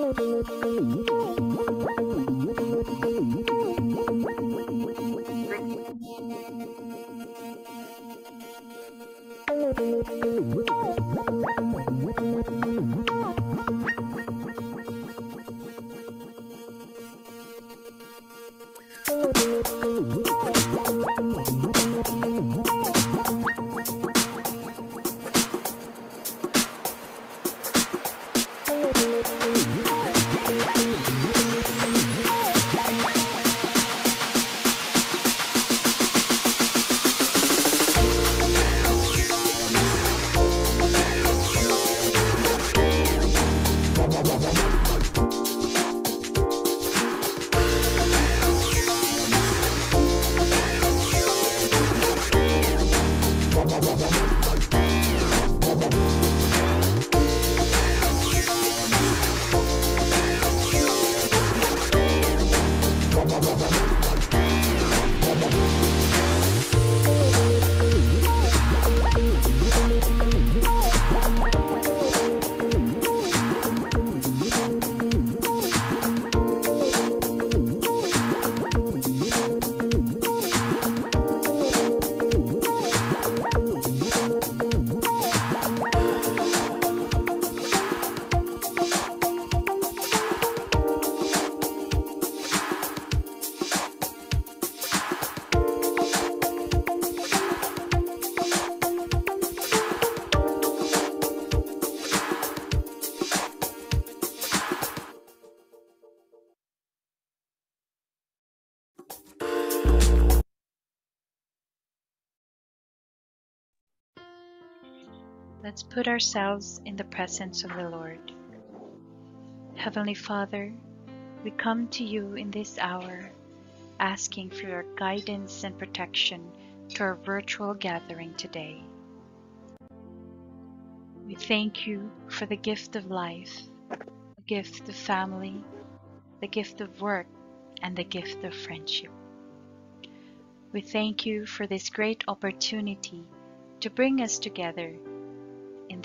Let's put ourselves in the presence of the Lord. Heavenly Father, we come to you in this hour asking for your guidance and protection to our virtual gathering today. We thank you for the gift of life, the gift of family, the gift of work, and the gift of friendship. We thank you for this great opportunity to bring us together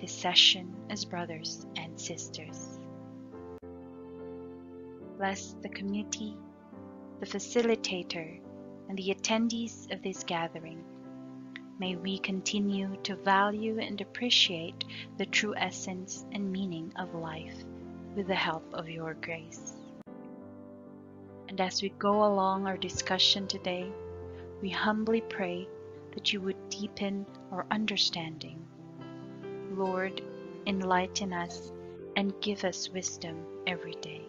this session as brothers and sisters. Bless the community, the facilitator, and the attendees of this gathering. May we continue to value and appreciate the true essence and meaning of life with the help of your grace. And as we go along our discussion today, we humbly pray that you would deepen our understanding Lord, enlighten us and give us wisdom every day.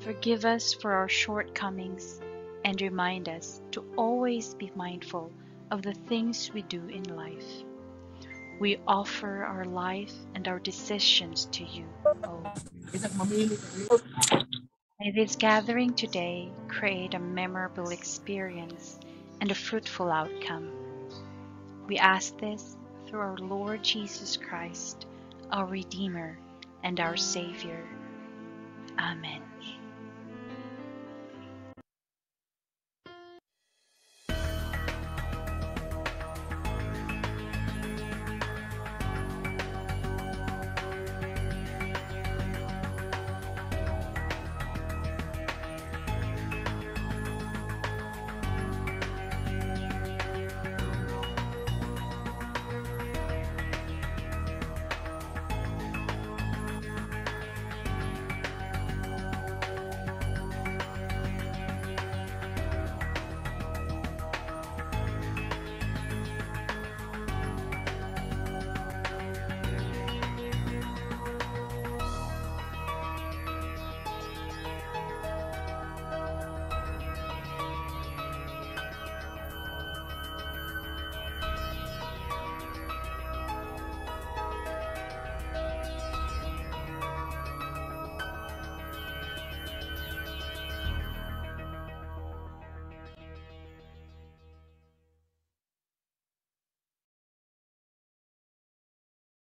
Forgive us for our shortcomings and remind us to always be mindful of the things we do in life. We offer our life and our decisions to you, oh. May this gathering today create a memorable experience and a fruitful outcome. We ask this through our Lord Jesus Christ, our Redeemer and our Savior. Amen.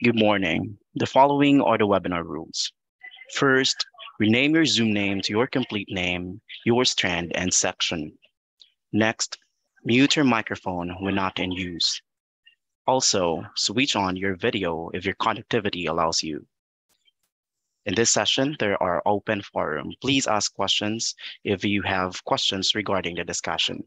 Good morning. The following are the webinar rules. First, rename your Zoom name to your complete name, your strand, and section. Next, mute your microphone when not in use. Also, switch on your video if your connectivity allows you. In this session, there are open forum. Please ask questions if you have questions regarding the discussion.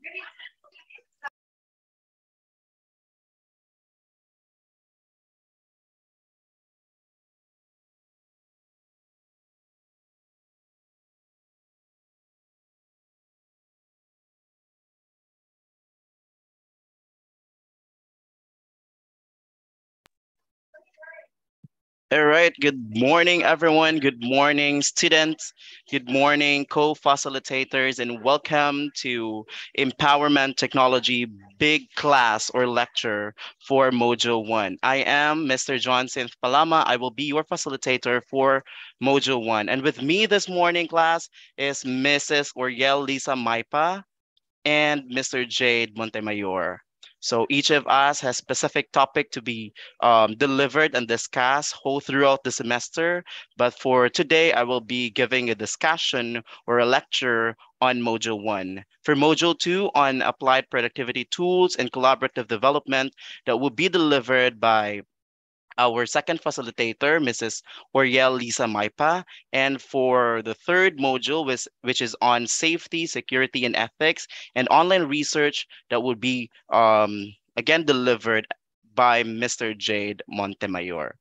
All right. Good morning, everyone. Good morning, students. Good morning, co-facilitators, and welcome to Empowerment Technology Big Class or Lecture for Module 1. I am Mr. John Synth Palama. I will be your facilitator for Module 1. And with me this morning, class, is Mrs. Oriel Lisa Maipa and Mr. Jade Montemayor. So each of us has specific topic to be um, delivered and discussed whole throughout the semester. But for today, I will be giving a discussion or a lecture on Module 1. For Module 2 on applied productivity tools and collaborative development that will be delivered by our second facilitator, Mrs. Oriel Lisa Maipa. And for the third module, which, is on safety, security, and ethics, and online research that will be, um, again, delivered by Mr. Jade Montemayor.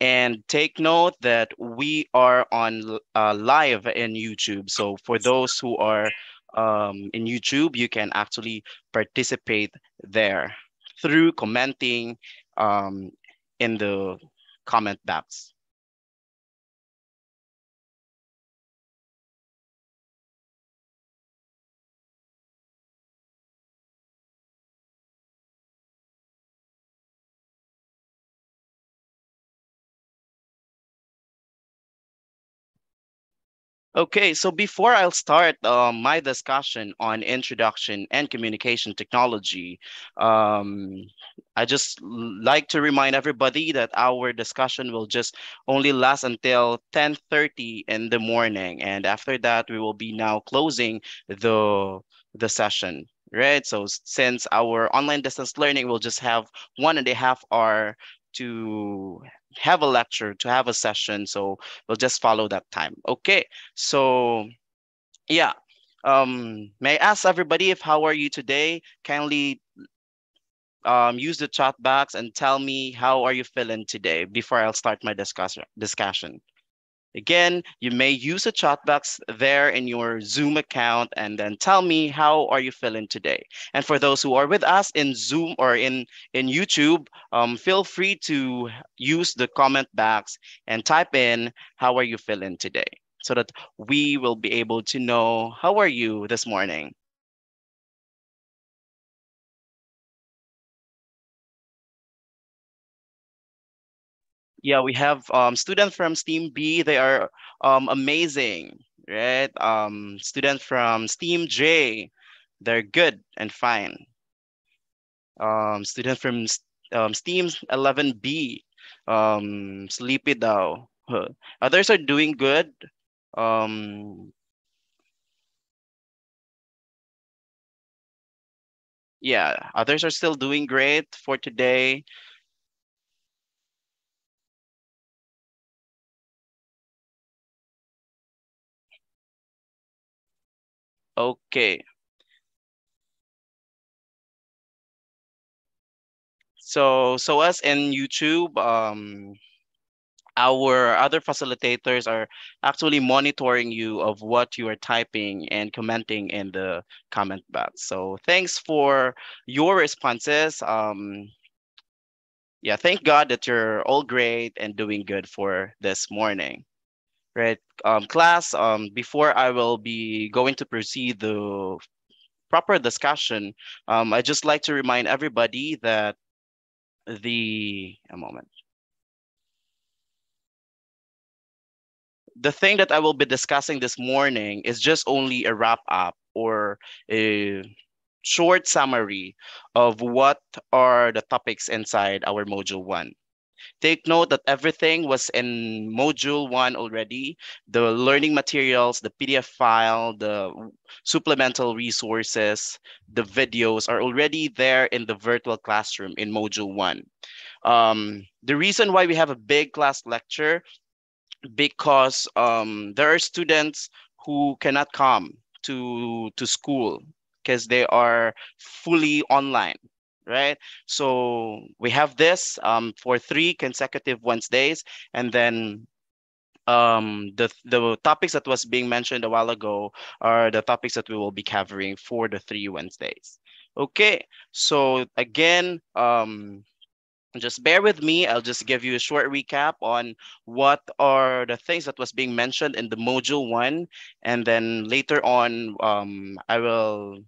And take note that we are on uh, live in YouTube. So for those who are um, in YouTube, you can actually participate there through commenting um, in the comment box. Okay, so before I'll start um, my discussion on introduction and communication technology, um, I just like to remind everybody that our discussion will just only last until 10.30 in the morning. And after that, we will be now closing the, the session, right? So since our online distance learning will just have one and a half hour to have a lecture, to have a session. So we'll just follow that time. Okay, so yeah. Um, may I ask everybody if how are you today? Kindly um, use the chat box and tell me how are you feeling today before I'll start my discussion. discussion. Again, you may use a chat box there in your Zoom account and then tell me how are you feeling today. And for those who are with us in Zoom or in, in YouTube, um, feel free to use the comment box and type in how are you feeling today so that we will be able to know how are you this morning. Yeah, we have um, students from STEAM B. They are um, amazing, right? Um, students from STEAM J, they're good and fine. Um, students from um, STEAM 11B, um, sleepy though. Others are doing good. Um, yeah, others are still doing great for today. Okay. So, so us in YouTube, um, our other facilitators are actually monitoring you of what you are typing and commenting in the comment box. So thanks for your responses. Um, yeah, thank God that you're all great and doing good for this morning right? Um, class, um, before I will be going to proceed the proper discussion, um, I just like to remind everybody that the, a moment. The thing that I will be discussing this morning is just only a wrap up or a short summary of what are the topics inside our module one. Take note that everything was in module one already. The learning materials, the PDF file, the supplemental resources, the videos are already there in the virtual classroom in module one. Um, the reason why we have a big class lecture because um, there are students who cannot come to to school because they are fully online right so we have this um, for three consecutive wednesdays and then um, the the topics that was being mentioned a while ago are the topics that we will be covering for the three wednesdays okay so again um, just bear with me. I'll just give you a short recap on what are the things that was being mentioned in the module one. And then later on, um, I will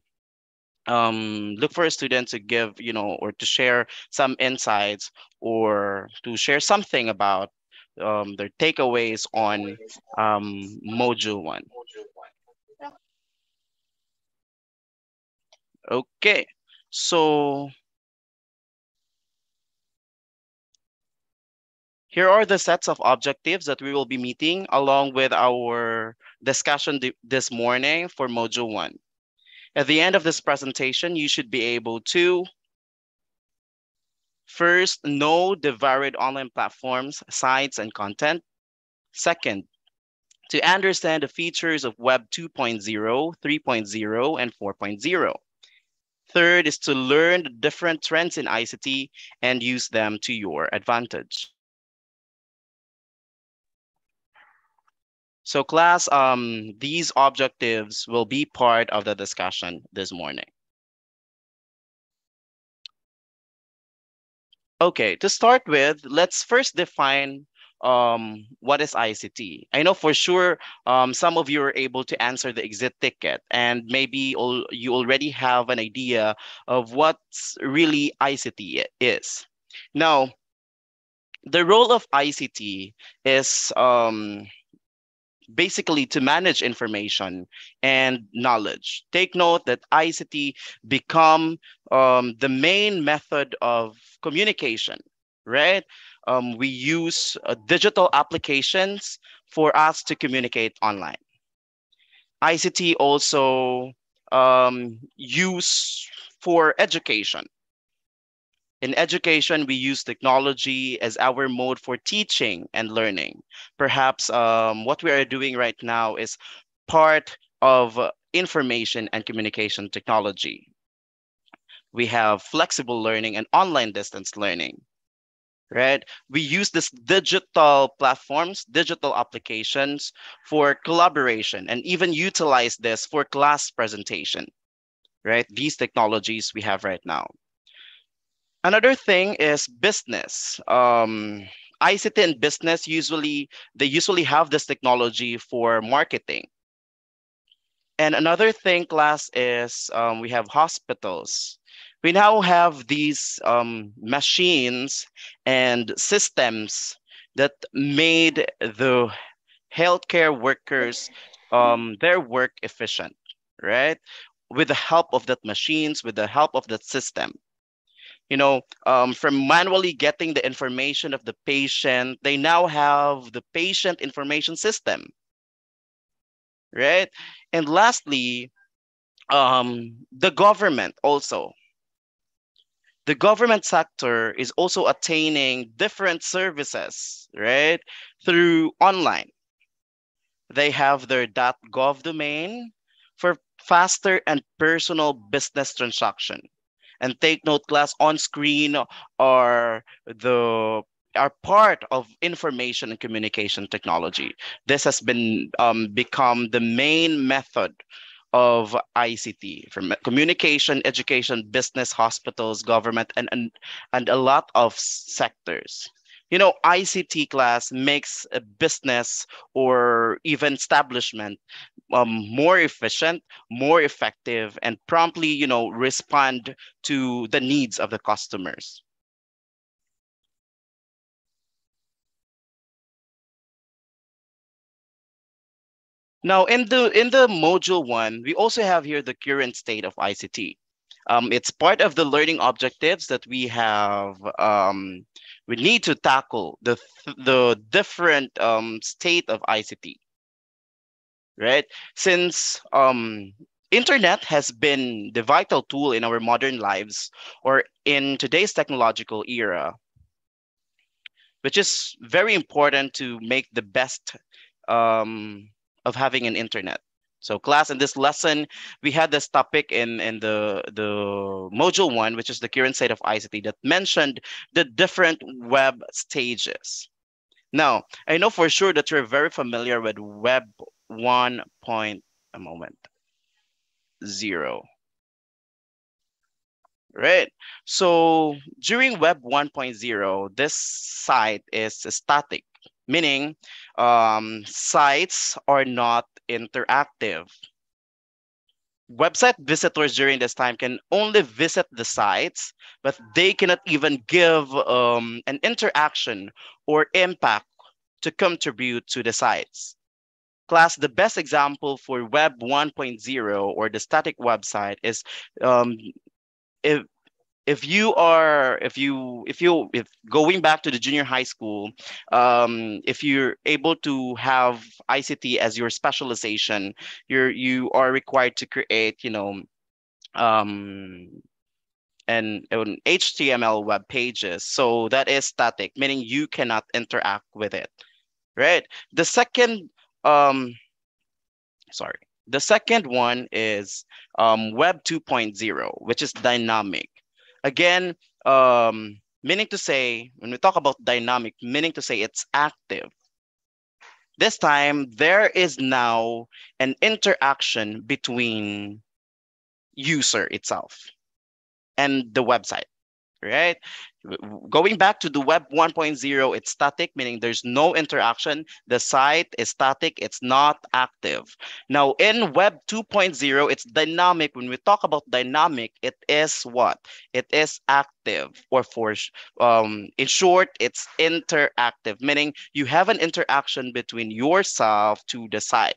um, look for a student to give, you know, or to share some insights or to share something about um, their takeaways on um, module one. Okay, so Here are the sets of objectives that we will be meeting along with our discussion this morning for Module 1. At the end of this presentation, you should be able to first know the varied online platforms, sites, and content. Second, to understand the features of Web 2.0, 3.0, and 4.0. Third is to learn the different trends in ICT and use them to your advantage. So class, um, these objectives will be part of the discussion this morning. Okay, to start with, let's first define um, what is ICT. I know for sure um, some of you are able to answer the exit ticket and maybe you already have an idea of what's really ICT is. Now, the role of ICT is um, basically to manage information and knowledge. Take note that ICT become um, the main method of communication, right? Um, we use uh, digital applications for us to communicate online. ICT also um, use for education. In education, we use technology as our mode for teaching and learning. Perhaps um, what we are doing right now is part of information and communication technology. We have flexible learning and online distance learning, right? We use this digital platforms, digital applications for collaboration and even utilize this for class presentation, right? These technologies we have right now. Another thing is business. Um, ICT and business usually, they usually have this technology for marketing. And another thing, class, is um, we have hospitals. We now have these um, machines and systems that made the healthcare workers um, their work efficient, right? With the help of that machines, with the help of that system you know, um, from manually getting the information of the patient, they now have the patient information system, right? And lastly, um, the government also. The government sector is also attaining different services, right? Through online. They have their .gov domain for faster and personal business transaction and take note class on screen are the are part of information and communication technology. This has been um, become the main method of ICT from communication, education, business, hospitals, government, and, and, and a lot of sectors. You know, ICT class makes a business or even establishment um, more efficient, more effective, and promptly, you know, respond to the needs of the customers. Now, in the in the module one, we also have here the current state of ICT. Um, it's part of the learning objectives that we have. Um, we need to tackle the the different um, state of ICT right? Since um, internet has been the vital tool in our modern lives or in today's technological era, which is very important to make the best um, of having an internet. So class, in this lesson, we had this topic in, in the, the module one, which is the current state of ICT that mentioned the different web stages. Now, I know for sure that you're very familiar with web 1. Point, a moment, zero. Right. So during Web 1.0, this site is static, meaning um, sites are not interactive. Website visitors during this time can only visit the sites, but they cannot even give um, an interaction or impact to contribute to the sites. Class, the best example for Web 1.0 or the static website is um, if if you are if you if you if going back to the junior high school um, if you're able to have ict as your specialization you're you are required to create you know um and an html web pages. So that is static meaning you cannot interact with it. Right? The second um sorry the second one is um, Web 2.0, which is dynamic. Again, um, meaning to say, when we talk about dynamic, meaning to say it's active. This time, there is now an interaction between user itself and the website right? Going back to the web 1.0, it's static, meaning there's no interaction. The site is static, it's not active. Now in web 2.0, it's dynamic. When we talk about dynamic, it is what? It is active or for, um, in short, it's interactive, meaning you have an interaction between yourself to the site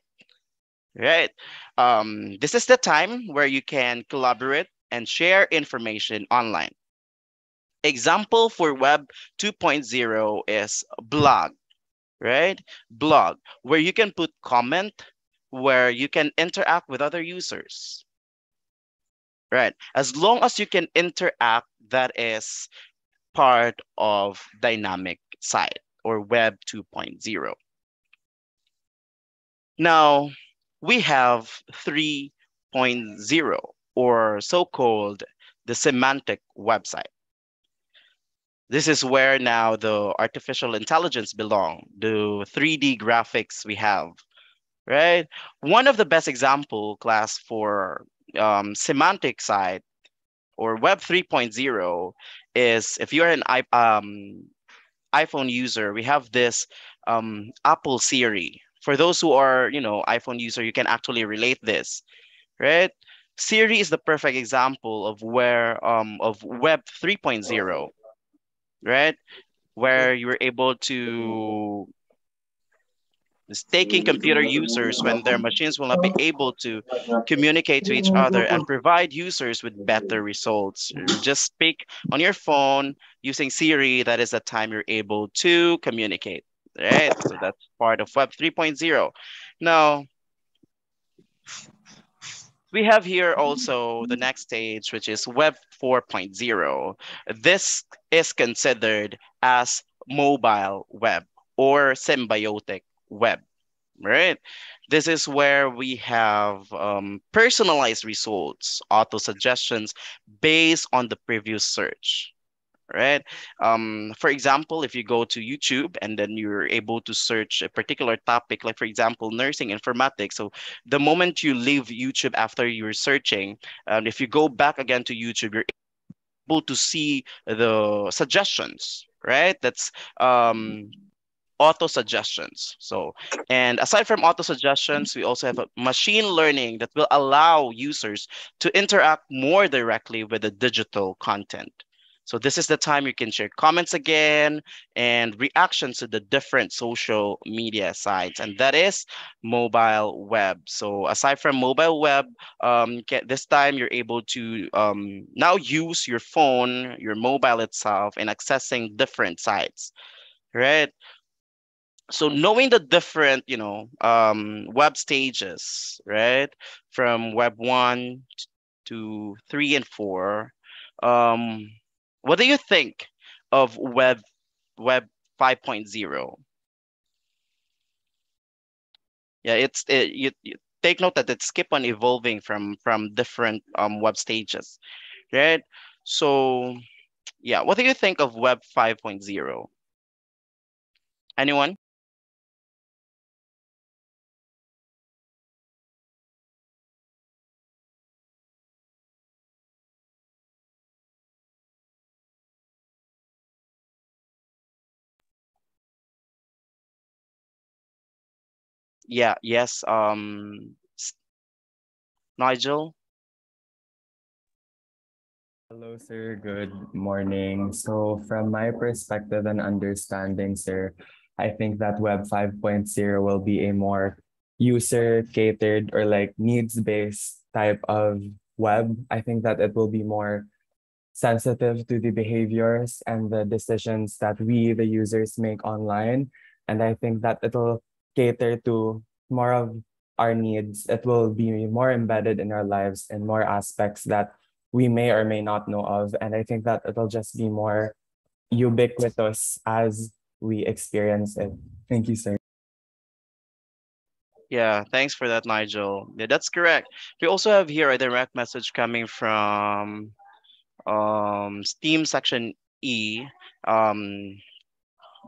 right? Um, this is the time where you can collaborate and share information online. Example for Web 2.0 is blog, right? Blog, where you can put comment, where you can interact with other users, right? As long as you can interact, that is part of dynamic site or Web 2.0. Now, we have 3.0 or so-called the semantic website. This is where now the artificial intelligence belong, the 3D graphics we have, right? One of the best example class for um, semantic side or Web 3.0 is if you're an um, iPhone user, we have this um, Apple Siri. For those who are, you know, iPhone user, you can actually relate this, right? Siri is the perfect example of where um, of Web 3.0 right? Where you were able to taking computer users when their machines will not be able to communicate to each other and provide users with better results. Just speak on your phone using Siri, that is the time you're able to communicate, right? So that's part of Web 3.0. Now, we have here also the next stage, which is Web 4.0. This is considered as mobile web or symbiotic web, right? This is where we have um, personalized results, auto suggestions based on the previous search right? Um, for example, if you go to YouTube and then you're able to search a particular topic, like for example, nursing informatics. So the moment you leave YouTube after you're searching, if you go back again to YouTube, you're able to see the suggestions, right? That's um, auto suggestions. So, and aside from auto suggestions, we also have a machine learning that will allow users to interact more directly with the digital content. So this is the time you can share comments again and reactions to the different social media sites. And that is mobile web. So aside from mobile web, um, this time you're able to um, now use your phone, your mobile itself in accessing different sites, right? so knowing the different you know um, web stages right from web one to three and four um, what do you think of Web Web 5.0. Yeah, it's it, you, you take note that it's keep on evolving from from different um, web stages, right? So yeah, what do you think of Web 5.0? Anyone? Yeah, yes, um, Nigel? Hello, sir. Good morning. So from my perspective and understanding, sir, I think that Web 5.0 will be a more user-catered or like needs-based type of web. I think that it will be more sensitive to the behaviors and the decisions that we, the users, make online. And I think that it'll cater to more of our needs. It will be more embedded in our lives and more aspects that we may or may not know of. And I think that it'll just be more ubiquitous as we experience it. Thank you, sir. Yeah, thanks for that, Nigel. Yeah, that's correct. We also have here a direct message coming from um, Steam section E. Um,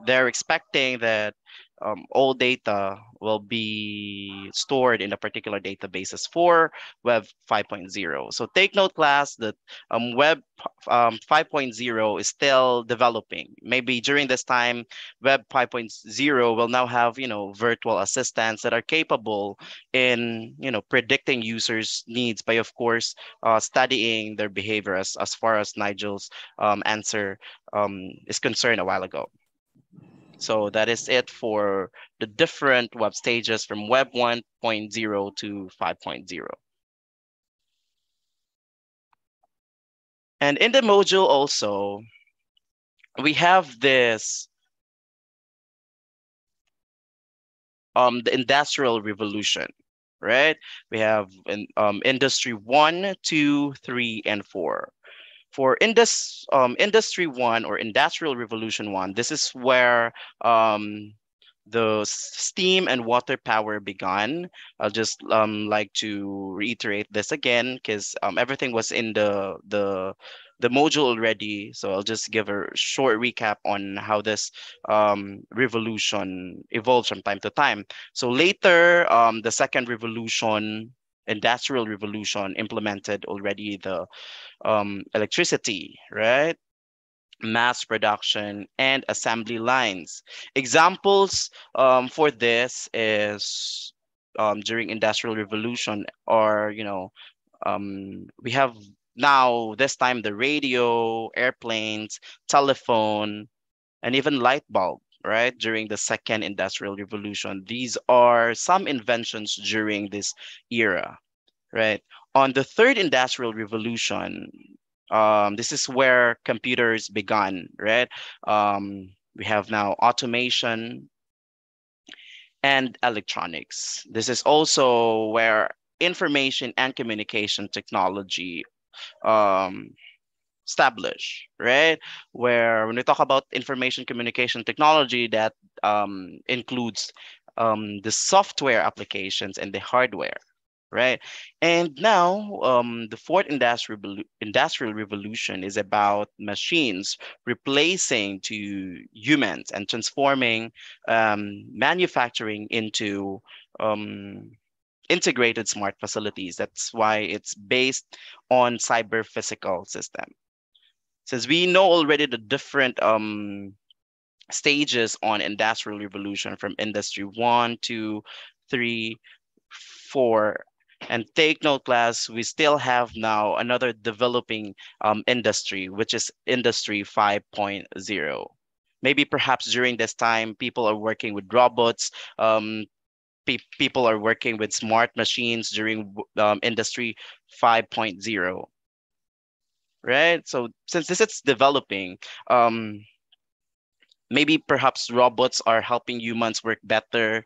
they're expecting that um, all data will be stored in a particular databases for Web 5.0. So take note, class, that um, Web um, 5.0 is still developing. Maybe during this time, Web 5.0 will now have, you know, virtual assistants that are capable in, you know, predicting users' needs by, of course, uh, studying their behavior as, as far as Nigel's um, answer um, is concerned a while ago. So that is it for the different web stages from Web 1.0 to 5.0. And in the module also, we have this um, the industrial revolution, right? We have in, um, industry one, two, three, and four for indus, um, industry one or industrial revolution one, this is where um, the steam and water power began. I'll just um, like to reiterate this again because um, everything was in the the the module already. So I'll just give a short recap on how this um, revolution evolves from time to time. So later, um, the second revolution industrial revolution implemented already the um, electricity, right? mass production and assembly lines. Examples um, for this is um, during industrial revolution or, you know, um, we have now this time the radio, airplanes, telephone, and even light bulb right during the second industrial revolution. These are some inventions during this era right? On the third industrial revolution um, this is where computers began right? Um, we have now automation and electronics. This is also where information and communication technology um, establish, right? Where when we talk about information communication technology, that um, includes um, the software applications and the hardware, right? And now um, the fourth industrial industrial revolution is about machines replacing to humans and transforming um, manufacturing into um, integrated smart facilities. That's why it's based on cyber physical system since we know already the different um, stages on industrial revolution from industry one, two, three, four, and take note class, we still have now another developing um, industry, which is industry 5.0. Maybe perhaps during this time, people are working with robots, um, pe people are working with smart machines during um, industry 5.0 right? So since this is developing, um, maybe perhaps robots are helping humans work better,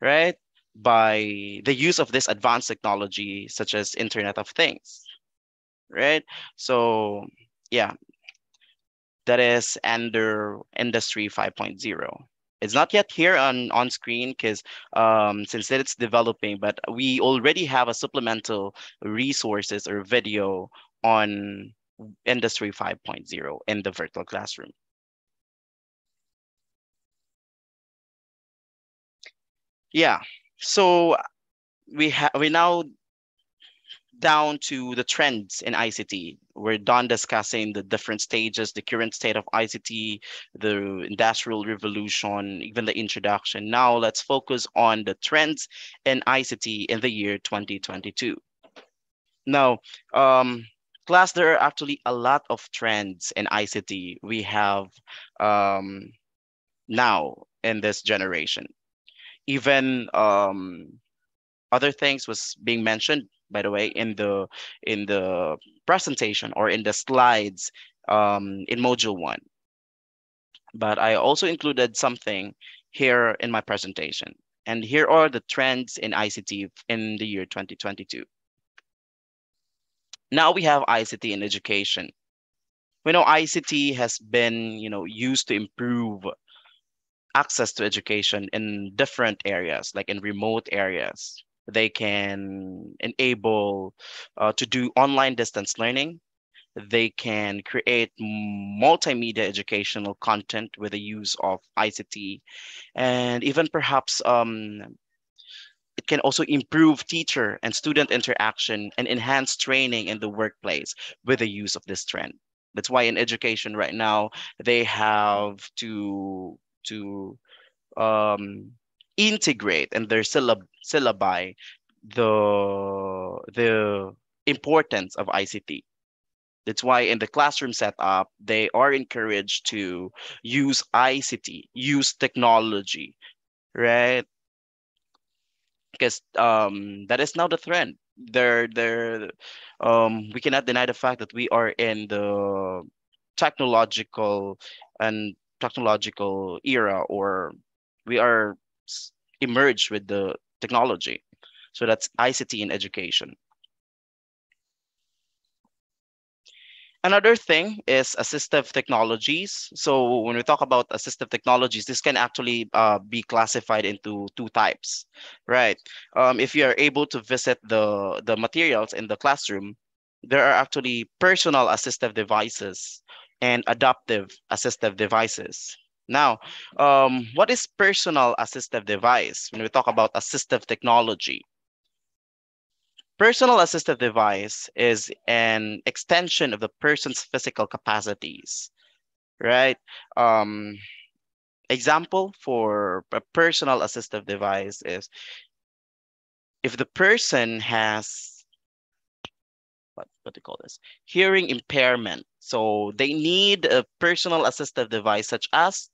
right? By the use of this advanced technology, such as Internet of Things, right? So yeah, that is under Industry 5.0. It's not yet here on, on screen because um, since it's developing, but we already have a supplemental resources or video on Industry 5.0 in the virtual classroom. Yeah, so we have we now down to the trends in ICT. We're done discussing the different stages, the current state of ICT, the industrial revolution, even the introduction. Now let's focus on the trends in ICT in the year 2022. Now, um, class, there are actually a lot of trends in ICT we have um, now in this generation. Even um, other things was being mentioned by the way, in the in the presentation or in the slides um, in module one. But I also included something here in my presentation. And here are the trends in ICT in the year 2022. Now we have ICT in education. We know ICT has been, you know, used to improve access to education in different areas, like in remote areas, they can enable uh, to do online distance learning. They can create multimedia educational content with the use of ICT, and even perhaps um, it can also improve teacher and student interaction and enhance training in the workplace with the use of this trend. That's why in education right now, they have to, to um, integrate in their syllab syllabi the the importance of ICT. That's why in the classroom setup, they are encouraged to use ICT, use technology, right? Because um, that is now the trend. There, there, um, we cannot deny the fact that we are in the technological and technological era, or we are emerged with the technology. So that's ICT in education. Another thing is assistive technologies. So when we talk about assistive technologies, this can actually uh, be classified into two types, right? Um, if you are able to visit the, the materials in the classroom, there are actually personal assistive devices and adaptive assistive devices. Now, um, what is personal assistive device when we talk about assistive technology? Personal assistive device is an extension of the person's physical capacities, right? Um, example for a personal assistive device is if the person has what, what do you call this? Hearing impairment. So they need a personal assistive device such as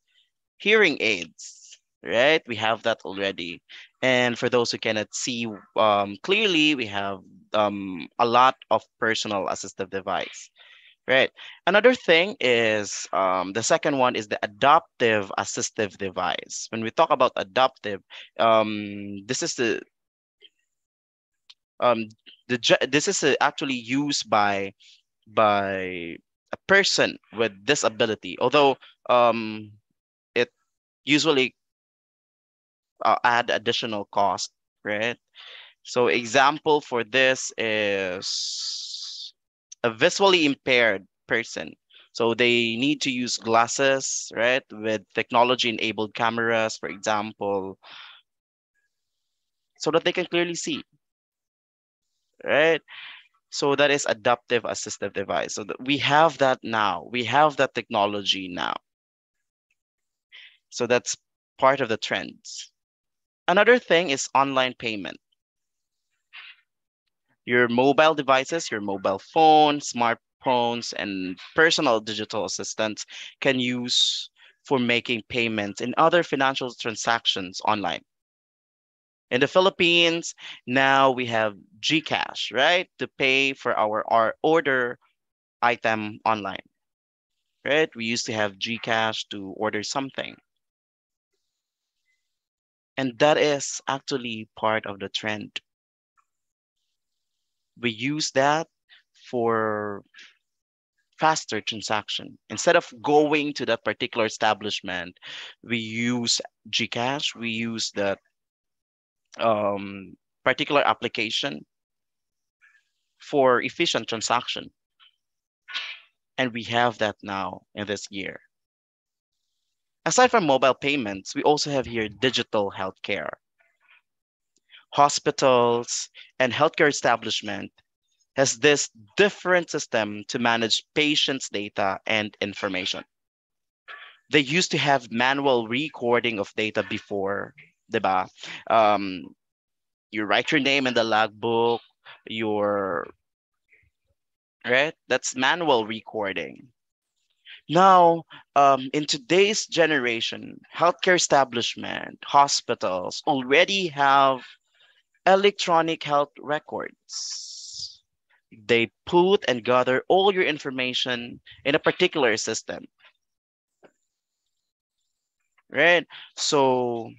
hearing aids, right? We have that already. And for those who cannot see um, clearly, we have um, a lot of personal assistive device, right? Another thing is um, the second one is the adaptive assistive device. When we talk about adaptive, um, this is the um, the this is actually used by by a person with disability. Although um, it usually uh, add additional cost, right? So example for this is a visually impaired person. So they need to use glasses, right? With technology enabled cameras, for example, so that they can clearly see, right? So that is adaptive assistive device. So we have that now. We have that technology now. So that's part of the trends. Another thing is online payment. Your mobile devices, your mobile phone, smartphones, and personal digital assistants can use for making payments and other financial transactions online. In the Philippines, now we have GCash, right? To pay for our, our order item online, right? We used to have GCash to order something. And that is actually part of the trend. We use that for faster transaction. Instead of going to that particular establishment, we use GCash, we use that um, particular application for efficient transaction. And we have that now in this year. Aside from mobile payments, we also have here digital healthcare. Hospitals and healthcare establishment has this different system to manage patients' data and information. They used to have manual recording of data before, diba? Um, you write your name in the logbook, your right? That's manual recording. Now, um, in today's generation, healthcare establishment, hospitals already have electronic health records. They put and gather all your information in a particular system. Right? So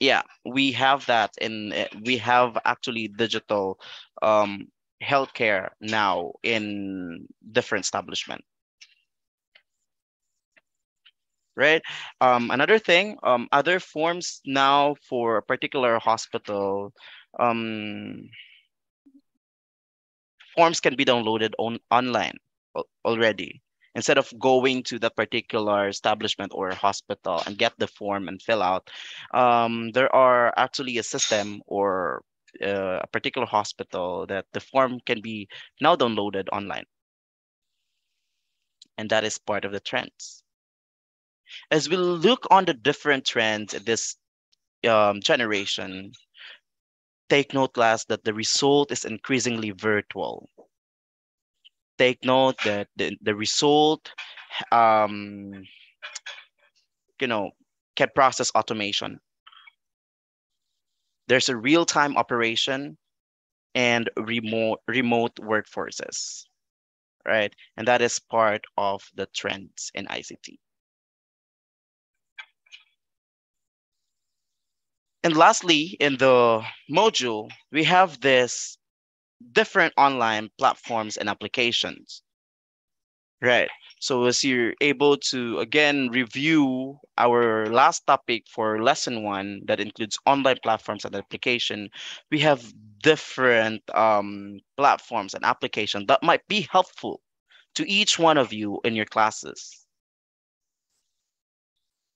yeah, we have that and we have actually digital um, healthcare now in different establishment. Right. Um, another thing, um, other forms now for a particular hospital, um, forms can be downloaded on online already instead of going to the particular establishment or hospital and get the form and fill out um, there are actually a system or uh, a particular hospital that the form can be now downloaded online. And that is part of the trends. As we look on the different trends in this um, generation, take note class that the result is increasingly virtual. Take note that the, the result, um, you know, can process automation there's a real-time operation and remote remote workforces, right? And that is part of the trends in ICT. And lastly, in the module, we have this different online platforms and applications, right? So as you're able to, again, review our last topic for lesson one that includes online platforms and application, we have different um, platforms and applications that might be helpful to each one of you in your classes.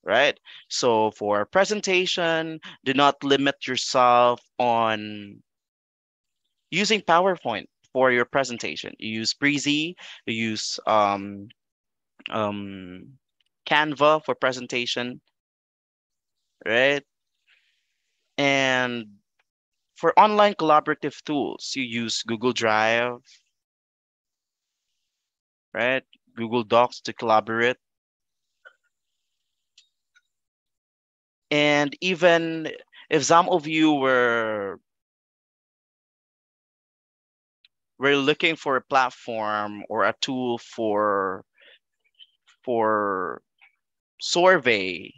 Right? So for presentation, do not limit yourself on using PowerPoint for your presentation. You use Prezi, you use um, um, Canva for presentation, right? And for online collaborative tools, you use Google Drive, right? Google Docs to collaborate. And even if some of you were were looking for a platform or a tool for for survey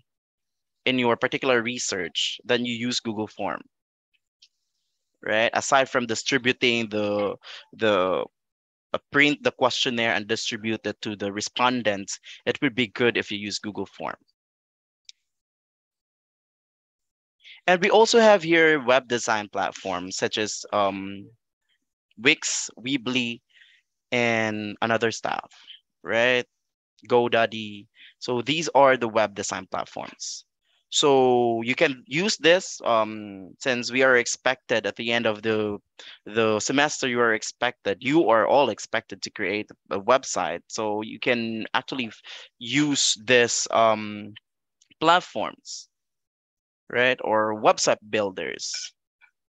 in your particular research, then you use Google Form, right? Aside from distributing the the uh, print the questionnaire and distribute it to the respondents, it would be good if you use Google Form. And we also have here web design platforms such as um, Wix, Weebly, and another stuff, right? GoDaddy. So these are the web design platforms. So you can use this um, since we are expected at the end of the the semester. You are expected. You are all expected to create a website. So you can actually use this um, platforms, right, or website builders,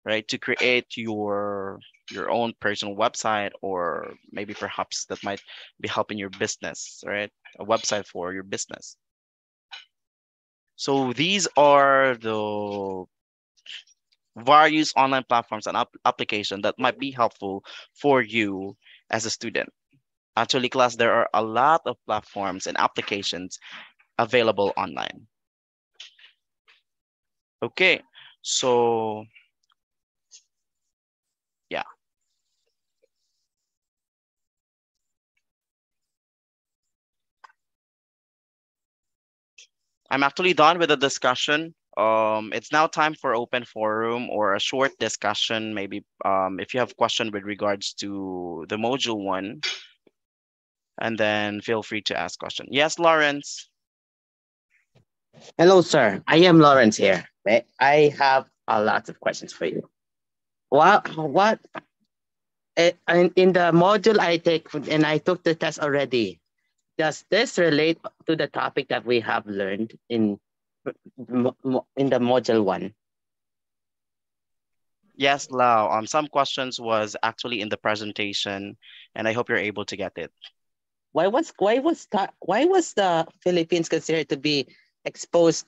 right, to create your your own personal website or maybe perhaps that might be helping your business, right? A website for your business. So these are the various online platforms and applications that might be helpful for you as a student. Actually, class, there are a lot of platforms and applications available online. Okay, so yeah. I'm actually done with the discussion. Um, it's now time for open forum or a short discussion. Maybe um, if you have question with regards to the module one, and then feel free to ask question. Yes, Lawrence. Hello, sir. I am Lawrence here. I have a lot of questions for you. What, what, eh, in the module I take, and I took the test already, does this relate to the topic that we have learned in, in the module one? Yes, Lau. Um, some questions was actually in the presentation, and I hope you're able to get it. Why was why was why was the Philippines considered to be exposed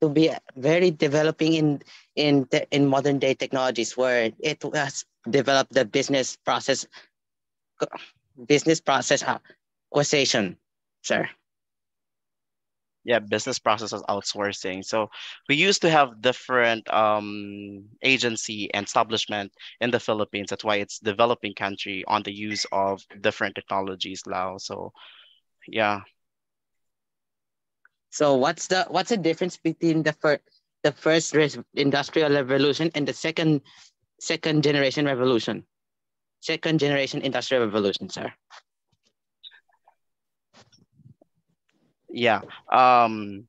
to be very developing in in in modern day technologies where it has developed the business process business process acquisition sir. Yeah business processes outsourcing. So we used to have different um, agency and establishment in the philippines. That's why it's developing country on the use of different technologies now. So yeah so what's the what's the difference between the first the first industrial revolution and the second second generation revolution? Second generation industrial revolution, sir. Yeah. Um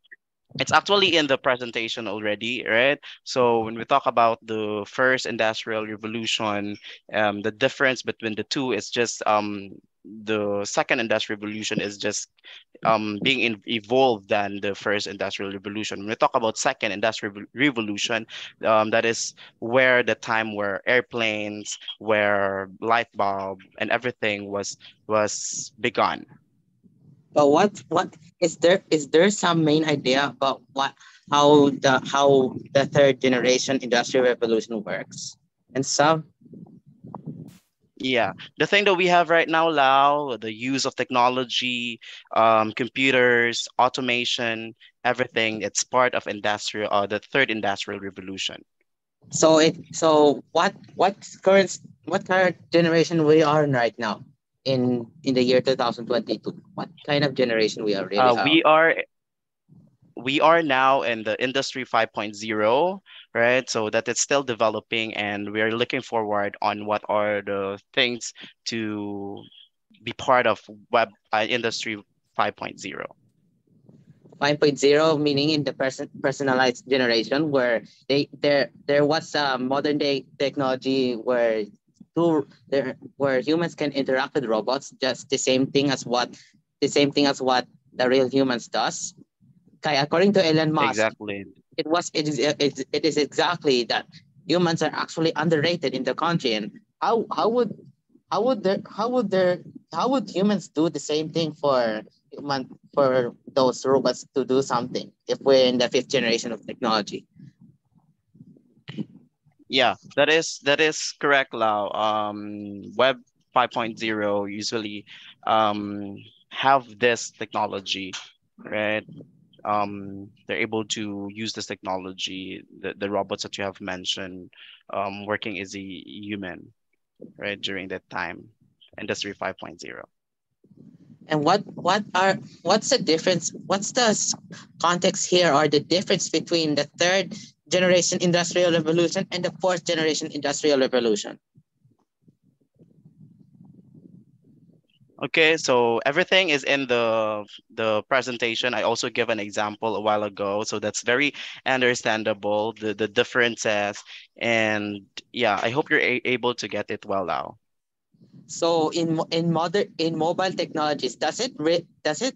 it's actually in the presentation already, right? So when we talk about the first industrial revolution, um, the difference between the two is just um, the second industrial revolution is just um, being in, evolved than the first industrial revolution. When we talk about second industrial revolution, um, that is where the time where airplanes, where light bulb, and everything was was begun. But what what is there is there some main idea about what how the how the third generation industrial revolution works and some yeah, the thing that we have right now, Lau, the use of technology, um, computers, automation, everything, it's part of industrial, uh, the third industrial revolution. So it, so what, what current, what current generation we are in right now in in the year 2022? What kind of generation we are really? Uh, we are we are now in the industry 5.0 right? So that it's still developing and we're looking forward on what are the things to be part of web uh, industry 5.0 5.0 meaning in the person personalized generation where they there there was a modern day technology where two there where humans can interact with robots just the same thing as what the same thing as what the real humans does. Kaya according to Elon Musk, exactly. It was it is it, is exactly that humans are actually underrated in the country. And how how would how would there how would there how would humans do the same thing for human for those robots to do something if we're in the fifth generation of technology? Yeah, that is that is correct, Lau. Um, Web 5.0 usually um, have this technology, right? Um, they're able to use this technology, the, the robots that you have mentioned, um, working as a human, right, during that time, Industry 5.0. And what what are what's the difference? What's the context here, or the difference between the third generation industrial revolution and the fourth generation industrial revolution? Okay, so everything is in the the presentation. I also give an example a while ago, so that's very understandable, the, the differences. And yeah, I hope you're able to get it well now. So in in modern in mobile technologies, does it re, does it,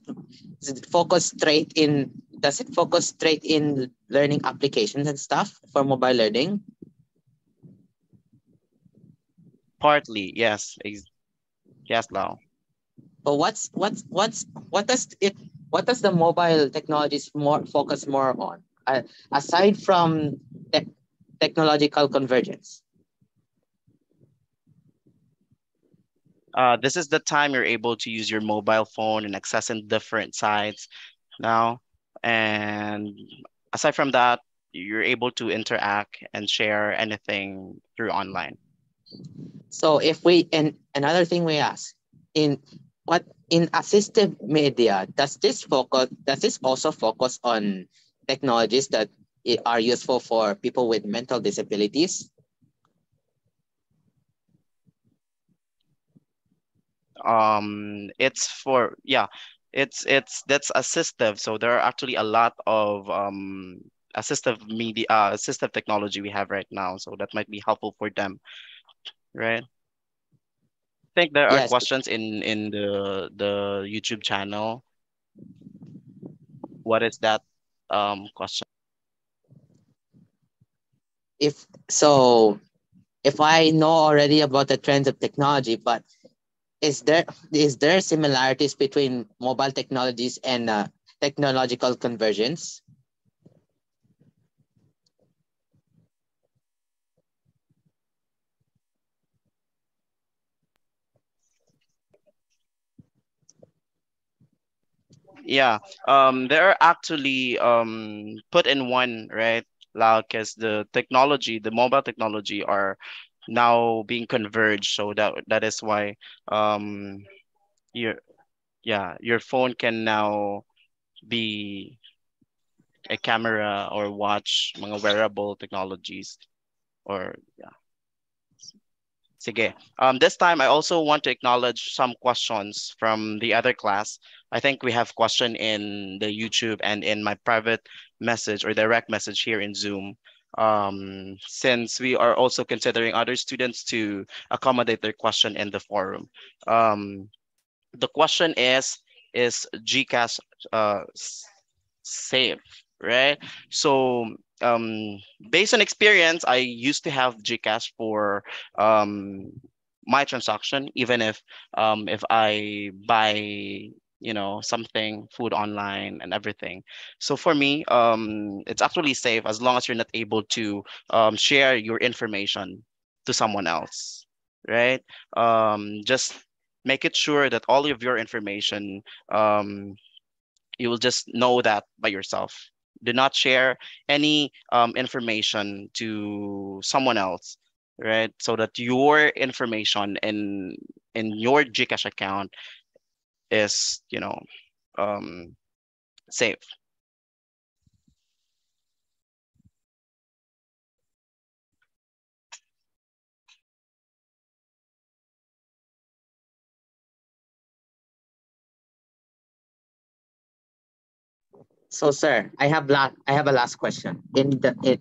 does it focus straight in does it focus straight in learning applications and stuff for mobile learning? Partly, yes. Yes, Lau. But what's what's what's what does it what does the mobile technologies more focus more on uh, aside from te technological convergence? Uh, this is the time you're able to use your mobile phone and accessing different sites now. And aside from that, you're able to interact and share anything through online. So if we and another thing we ask in what in assistive media does this focus? Does this also focus on technologies that are useful for people with mental disabilities? Um, it's for yeah, it's it's that's assistive. So there are actually a lot of um assistive media uh, assistive technology we have right now. So that might be helpful for them, right? I think there are Yes. questions in in the the YouTube channel. What is that um question? If so, if I know already about the trends of technology, but is there is there similarities between mobile technologies and uh, technological convergence? Yeah, um, they're actually um put in one, right? Like, because the technology, the mobile technology are now being converged. So that that is why um your yeah, your phone can now be a camera or watch mga wearable technologies or yeah. Sige. Um, this time I also want to acknowledge some questions from the other class. I think we have question in the YouTube and in my private message or direct message here in Zoom. Um, since we are also considering other students to accommodate their question in the forum. Um, the question is, is GCash uh, safe, right? So um, based on experience, I used to have GCash for um, my transaction, even if um, if I buy you know something food online and everything. So for me um it's actually safe as long as you're not able to um share your information to someone else right? Um just make it sure that all of your information um you will just know that by yourself do not share any um, information to someone else right? So that your information in in your gcash account is you know um safe So, sir, I have la- I have a last question. In the in,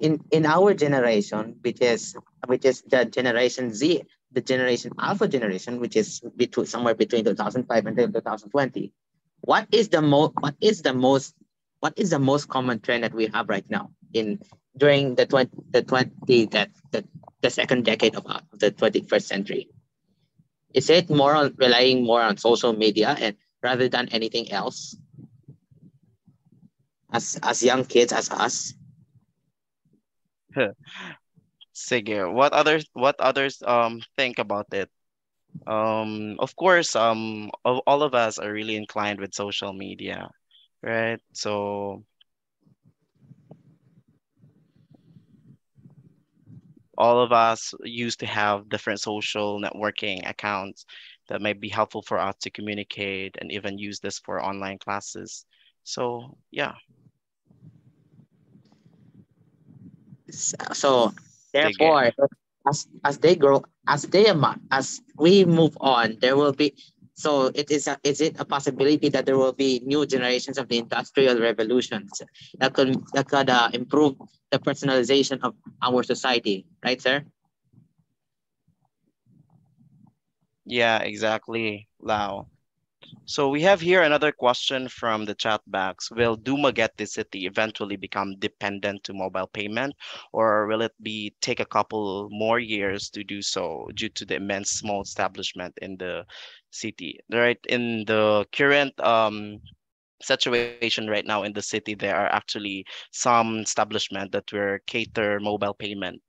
in in our generation, which is which is the generation Z, the generation Alpha generation, which is between somewhere between 2005 and 2020. What is the most what is the most what is the most common trend that we have right now in during the 20 the 20 that the, the second decade of the 21st century? Is it more on relying more on social media and rather than anything else? As as young kids as us? Sige, what others what others um think about it? Um of course um all, of us are really inclined with social media right? So all of us used to have different social networking accounts that might be helpful for us to communicate and even use this for online classes so yeah So therefore, as as they grow, as they am- as we move on, there will be. So it is a, is it a possibility that there will be new generations of the industrial revolutions that could that could uh, improve the personalization of our society, right, sir? yeah exactly Lau So we have here another question from the chat box. Will Dumaguete City eventually become dependent to mobile payment, or will it be take a couple more years to do so due to the immense small establishment in the city? Right in the current um, situation right now in the city, there are actually some establishment that will cater mobile payment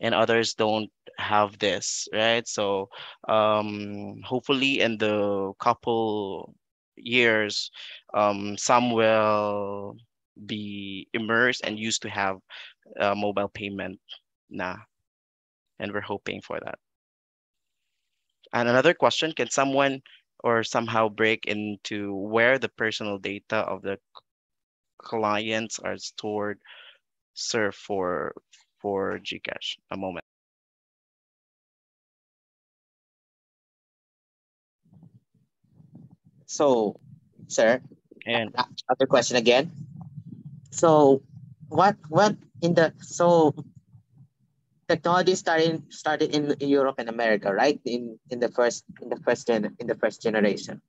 and others don't have this, right? So um, hopefully in the couple years, um, some will be immersed and used to have uh, mobile payment na, and we're hoping for that. And another question, can someone or somehow break into where the personal data of the clients are stored, sir, for for Gcash. A moment. So, sir, And other question again. So, what what in the so technology started started in, Europe and America, right? In in the first in the first gen in the first generation.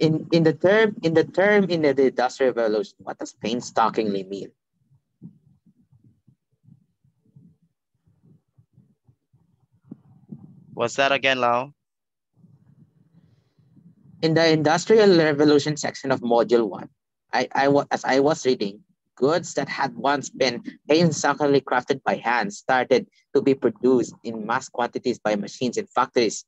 In in the term in the term in the, the industrial revolution, what does painstakingly mean? What's that again, Lau? In the industrial revolution section of module one, I, I as I was reading, goods that had once been painstakingly crafted by hand started to be produced in mass quantities by machines in factories.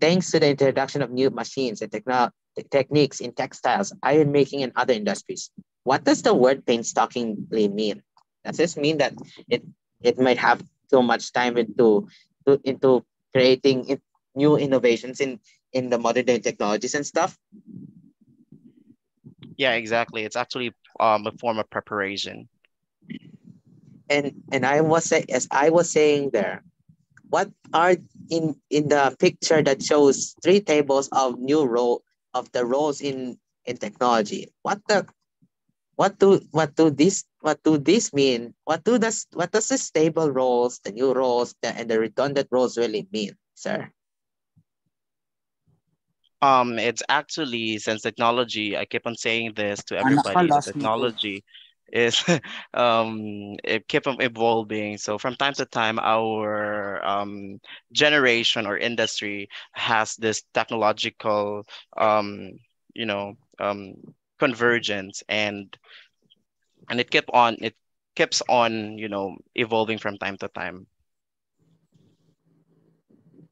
Thanks to the introduction of new machines and techno- techniques in textiles, iron making, and other industries. What does the word painstakingly mean? Does this mean that it, it might have too much time into, to, into creating new innovations in, in the modern day technologies and stuff? Yeah, exactly. It's actually um, a form of preparation. and and I was say, as I was saying there, what are in in the picture that shows three tables of new role of the roles in in technology? What the what do what do this what do this mean? What do this what does the stable roles, the new roles, the, and the redundant roles really mean, sir? Um, it's actually since technology, I keep on saying this to everybody, the lost me too. technology is um it keep on evolving. So from time to time, our um generation or industry has this technological um you know um convergence and and it kept on it keeps on you know evolving from time to time.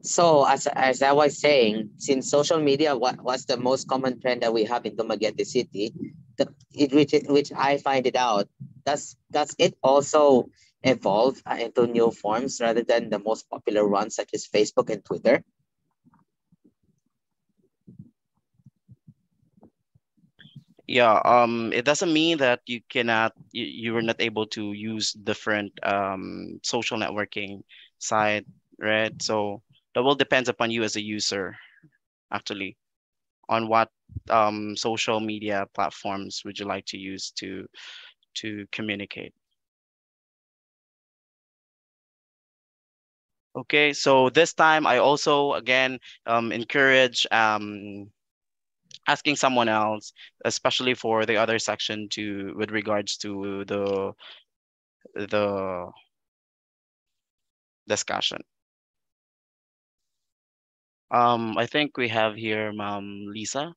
So as, as I was saying, since social media was the most common trend that we have in Dumaguete City, the, it, which, which I find it out, does, does it also evolve uh, into new forms rather than the most popular ones such as Facebook and Twitter? Yeah, um, it doesn't mean that you cannot, you, you were not able to use different um, social networking site, right? So that will depends upon you as a user, actually, on what um, social media platforms would you like to use to to communicate. Okay, so this time I also again um, encourage um, asking someone else, especially for the other section to with regards to the the discussion. Um, I think we have here Mom Lisa.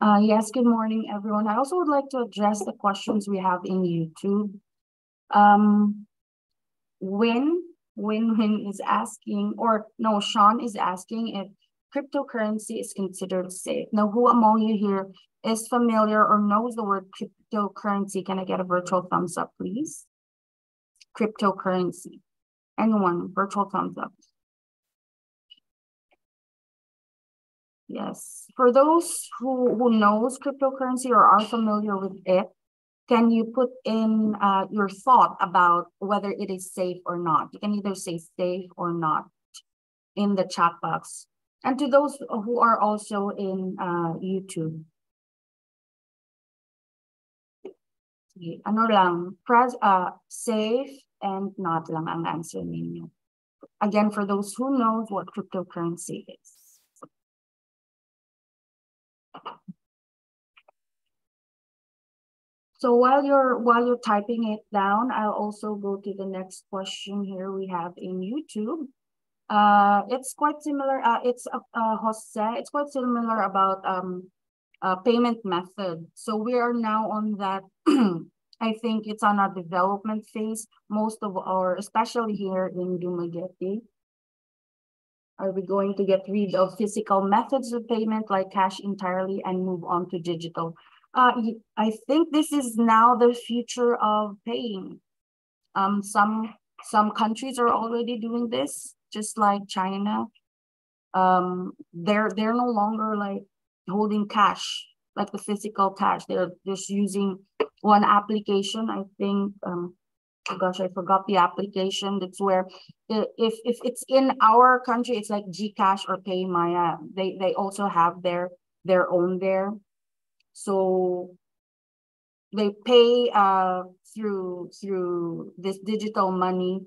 Uh, yes, good morning, everyone. I also would like to address the questions we have in YouTube. Um, Win, Win Win is asking, or no, Sean is asking if cryptocurrency is considered safe. Now, who among you here is familiar or knows the word cryptocurrency? Can I get a virtual thumbs up, please? Cryptocurrency. Anyone, virtual thumbs up. Yes. For those who, who knows cryptocurrency or are familiar with it, can you put in uh, your thought about whether it is safe or not? You can either say safe or not in the chat box. And to those who are also in uh, YouTube. Sige, Ano lang, press, uh, safe and not lang ang answer ninyo. Again, for those who knows what cryptocurrency is. So while you're while you're typing it down, I'll also go to the next question here we have in YouTube. Uh, it's quite similar. Uh, it's uh, uh, Jose. It's quite similar about um, uh, payment method. So we are now on that. I think it's on a development phase. Most of our, especially here in Dumaguete, are we going to get rid of physical methods of payment like cash entirely and move on to digital? Uh, I think this is now the future of paying. Um, some some countries are already doing this, just like China. um, they're they're no longer like holding cash like the physical cash. They're just using one application. I think um, oh gosh, I forgot the application. That's where if if it's in our country, it's like Gcash or PayMaya. They they also have their their own there. So they pay uh through through this digital money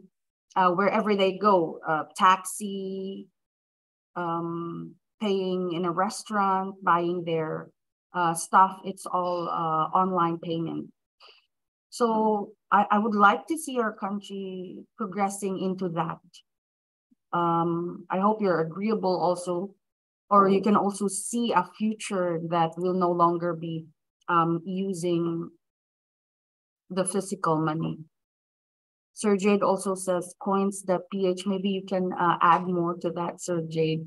uh, wherever they go, uh, taxi, um, paying in a restaurant, buying their uh, stuff. It's all uh, online payment. So I, I would like to see our country progressing into that. Um, I hope you're agreeable also, or you can also see a future that will no longer be um, using the physical money. Sir Jade also says coins the pH. Maybe you can uh, add more to that, Sir Jade.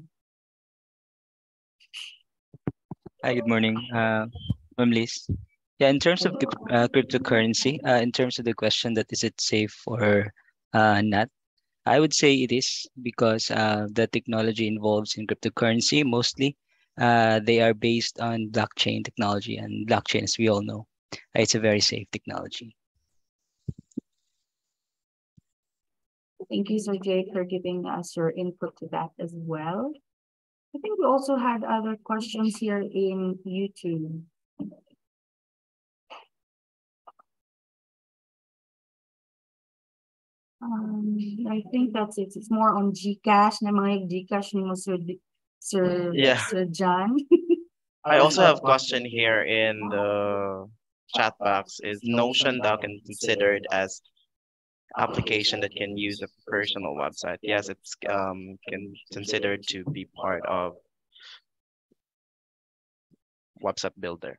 Hi, good morning, uh, Liz. Yeah, in terms of uh, cryptocurrency, uh, in terms of the question that is it safe or uh, not, I would say it is because uh, the technology involved in cryptocurrency mostly uh, they are based on blockchain technology, and blockchain, as we all know, it's a very safe technology. Thank you, Sir Jade, for giving us your input to that as well. I think we also had other questions here in YouTube. Um, I think that's it. It's more on Gcash na mga Gcash ni mo Sir, Sir, Yeah. Sir John. I also have question here in the chat box. Is Notion now considered as application that can use a personal website? Yes, it's um can considered to be part of website builder.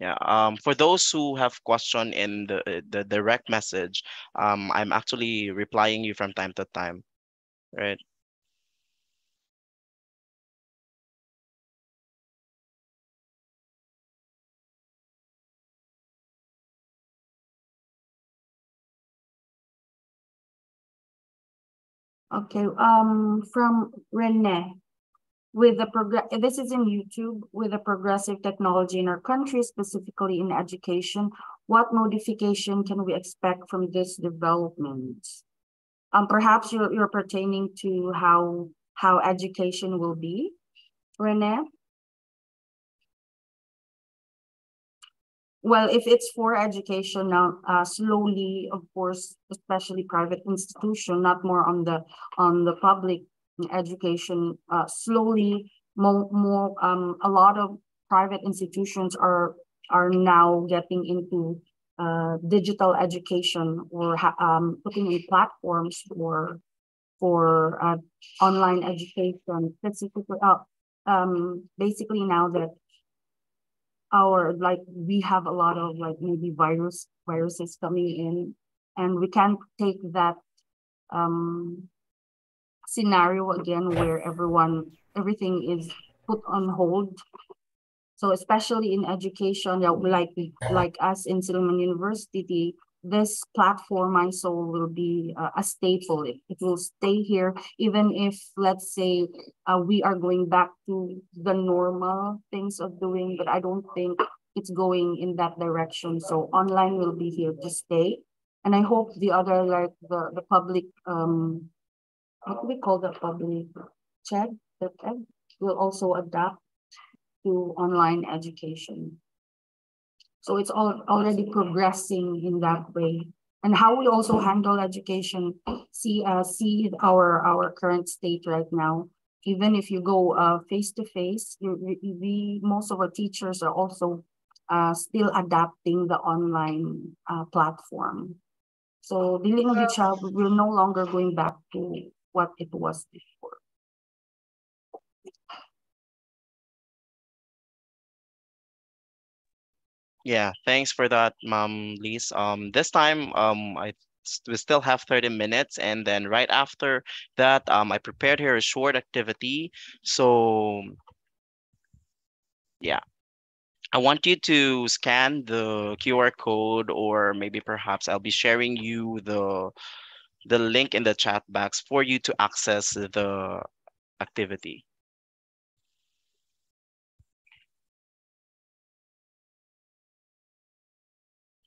Yeah, um, for those who have question in the the direct message, um, I'm actually replying you from time to time, right? Okay, um, from Rene. With the progress, this is in YouTube, with the progressive technology in our country, specifically in education, what modification can we expect from this development? Um, perhaps you're, you're pertaining to how, how education will be, Rene? Well, if it's for education now, uh, slowly, of course, especially private institution, not more on the on the public education. Uh, slowly, more, more um, a lot of private institutions are are now getting into uh, digital education or um, putting in platforms for for uh, online education. Specifically, uh, um, basically now that our like we have a lot of like maybe virus viruses coming in and we can't take that um scenario again where everyone everything is put on hold. So especially in education yeah, like like us in Silliman University this platform MySol will be uh, a staple. It, it will stay here even if let's say uh, we are going back to the normal things of doing but i don't think it's going in that direction. So online will be here to stay. And i hope the other like the the public um what do we call the public chat, that will also adapt to online education so it's all already progressing in that way. And how we also handle education, see uh, see our our current state right now. Even if you go uh, face to face, we most of our teachers are also uh, still adapting the online uh, platform. So dealing with each other, we're no longer going back to what it was before. Yeah, thanks for that, Mom Liz. Um, this time, um, I we still have 30 minutes, and then right after that, um, I prepared here a short activity. So, yeah, I want you to scan the QR code, or maybe perhaps I'll be sharing you the the link in the chat box for you to access the activity.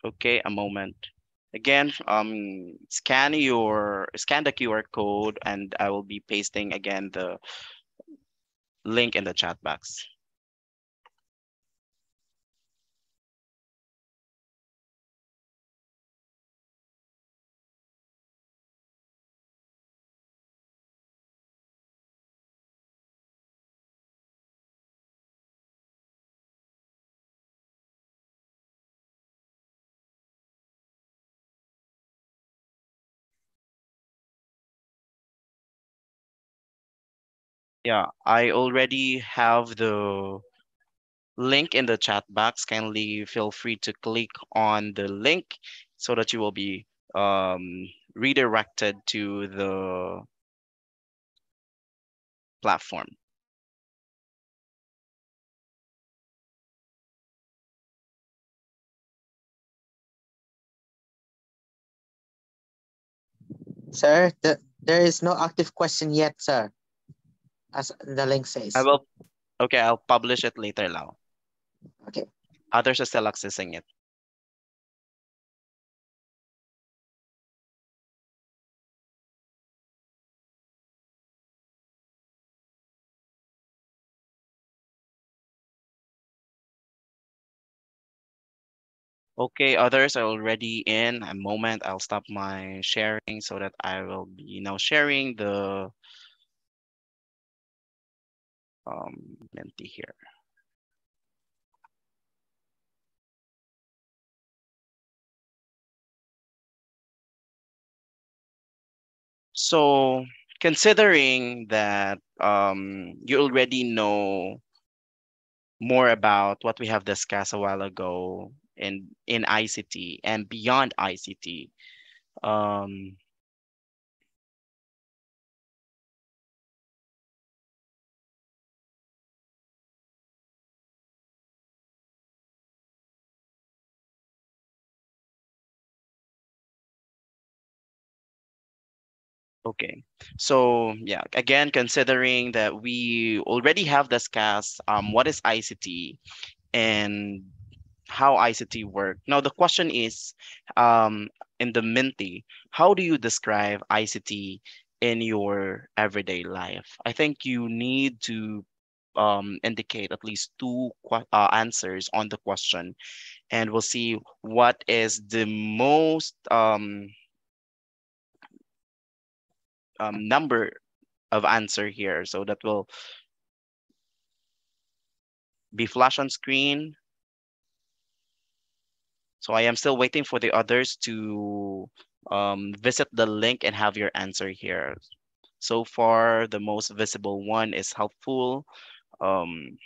Okay, a moment. Again, um, scan your scan the QR code, and I will be pasting again the link in the chat box. Yeah, I already have the link in the chat box. Kindly feel free to click on the link so that you will be um, redirected to the platform. Sir, the, there is no active question yet, sir. As the link says. I will, okay, I'll publish it later, Lau. Okay. Others are still accessing it. Okay, others are already in. A moment, I'll stop my sharing so that I will be now sharing the um, Menti here. So considering that um, you already know more about what we have discussed a while ago in in ICT and beyond ICT, um, Okay, so yeah, again, considering that we already have discussed um, what is ICT and how ICT work. Now the question is, um, in the Menti, how do you describe ICT in your everyday life? I think you need to um, indicate at least two uh, answers on the question, and we'll see what is the most um, um, number of answer here. So that will be flash on screen. So I am still waiting for the others to um, visit the link and have your answer here. So far, the most visible one is helpful, um,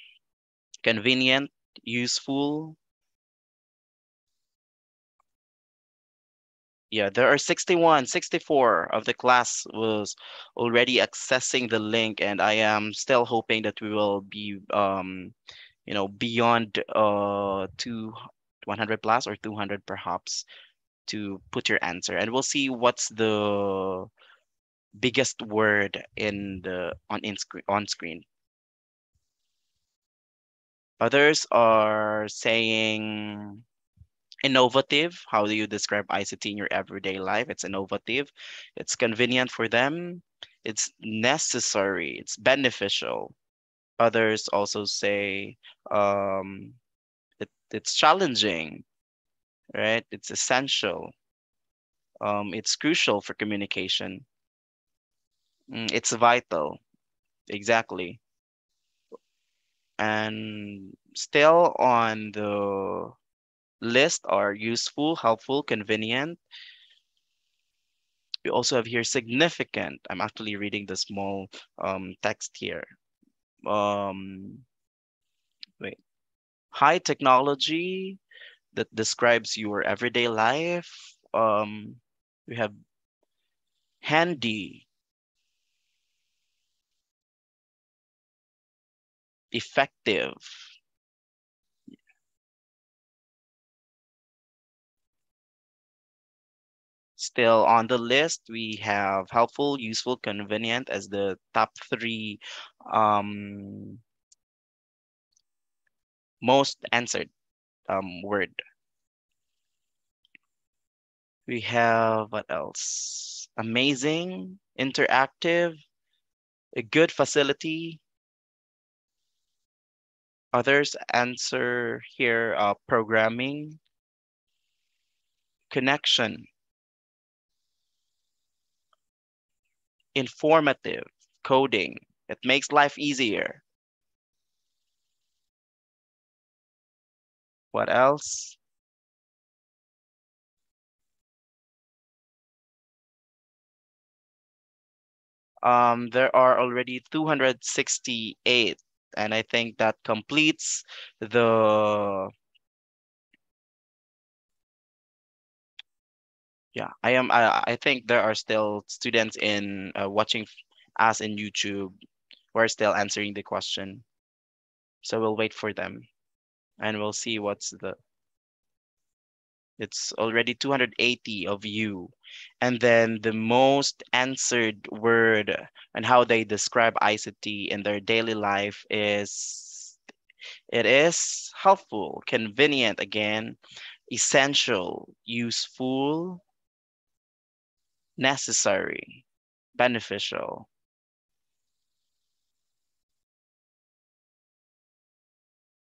convenient, useful, Yeah, there are 61, 64 of the class was already accessing the link and I am still hoping that we will be, um, you know, beyond uh, two, 100 plus or 200 perhaps to put your answer. And we'll see what's the biggest word in the on in screen on screen. Others are saying innovative. How do you describe ICT in your everyday life? It's innovative. It's convenient for them. It's necessary. It's beneficial. Others also say um, it, it's challenging, right? It's essential. Um, it's crucial for communication. Mm, it's vital. Exactly. And still on the list are useful, helpful, convenient. We also have here significant. I'm actually reading the small um, text here. Um, wait, high technology that describes your everyday life. Um, we have handy, effective, still on the list, we have helpful, useful, convenient as the top three um, most answered um, word. We have what else? Amazing, interactive, a good facility. Others answer here uh, programming, connection, informative, coding. It makes life easier. What else? Um, there are already 268, and I think that completes the yeah i am i, I think there are still students in uh, watching us in youtube who are still answering the question. So we'll wait for them and we'll see what's the it's already 280 of you. And then the most answered word and how they describe ICT in their daily life is it is helpful convenient again essential useful necessary beneficial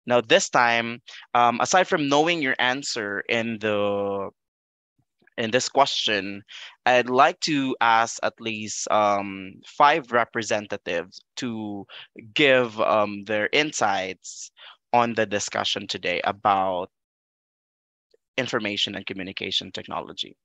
Now this time, um, aside from knowing your answer in the in this question, I'd like to ask at least um, five representatives to give um, their insights on the discussion today about information and communication technology.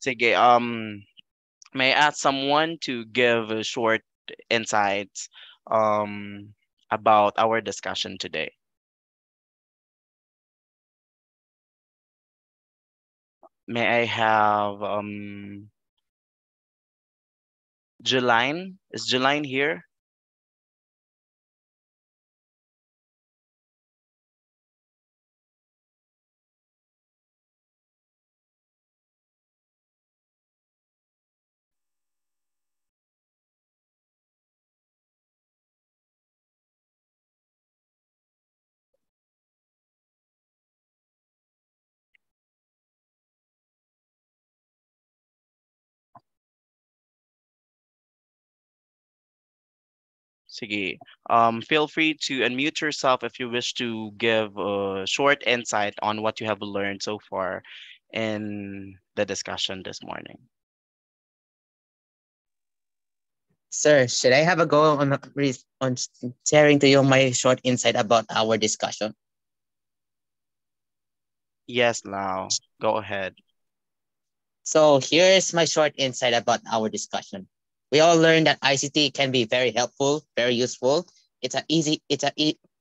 Sige, um, may I ask someone to give a short insights um, about our discussion today? May I have um, Jeline? Is Jeline here? Sige. Um, feel free to unmute yourself if you wish to give a short insight on what you have learned so far in the discussion this morning. Sir, should I have a go on on sharing to you my short insight about our discussion? Yes, Lau. Go ahead. So here's my short insight about our discussion we all learned that ICT can be very helpful, very useful. It's an easy, it's a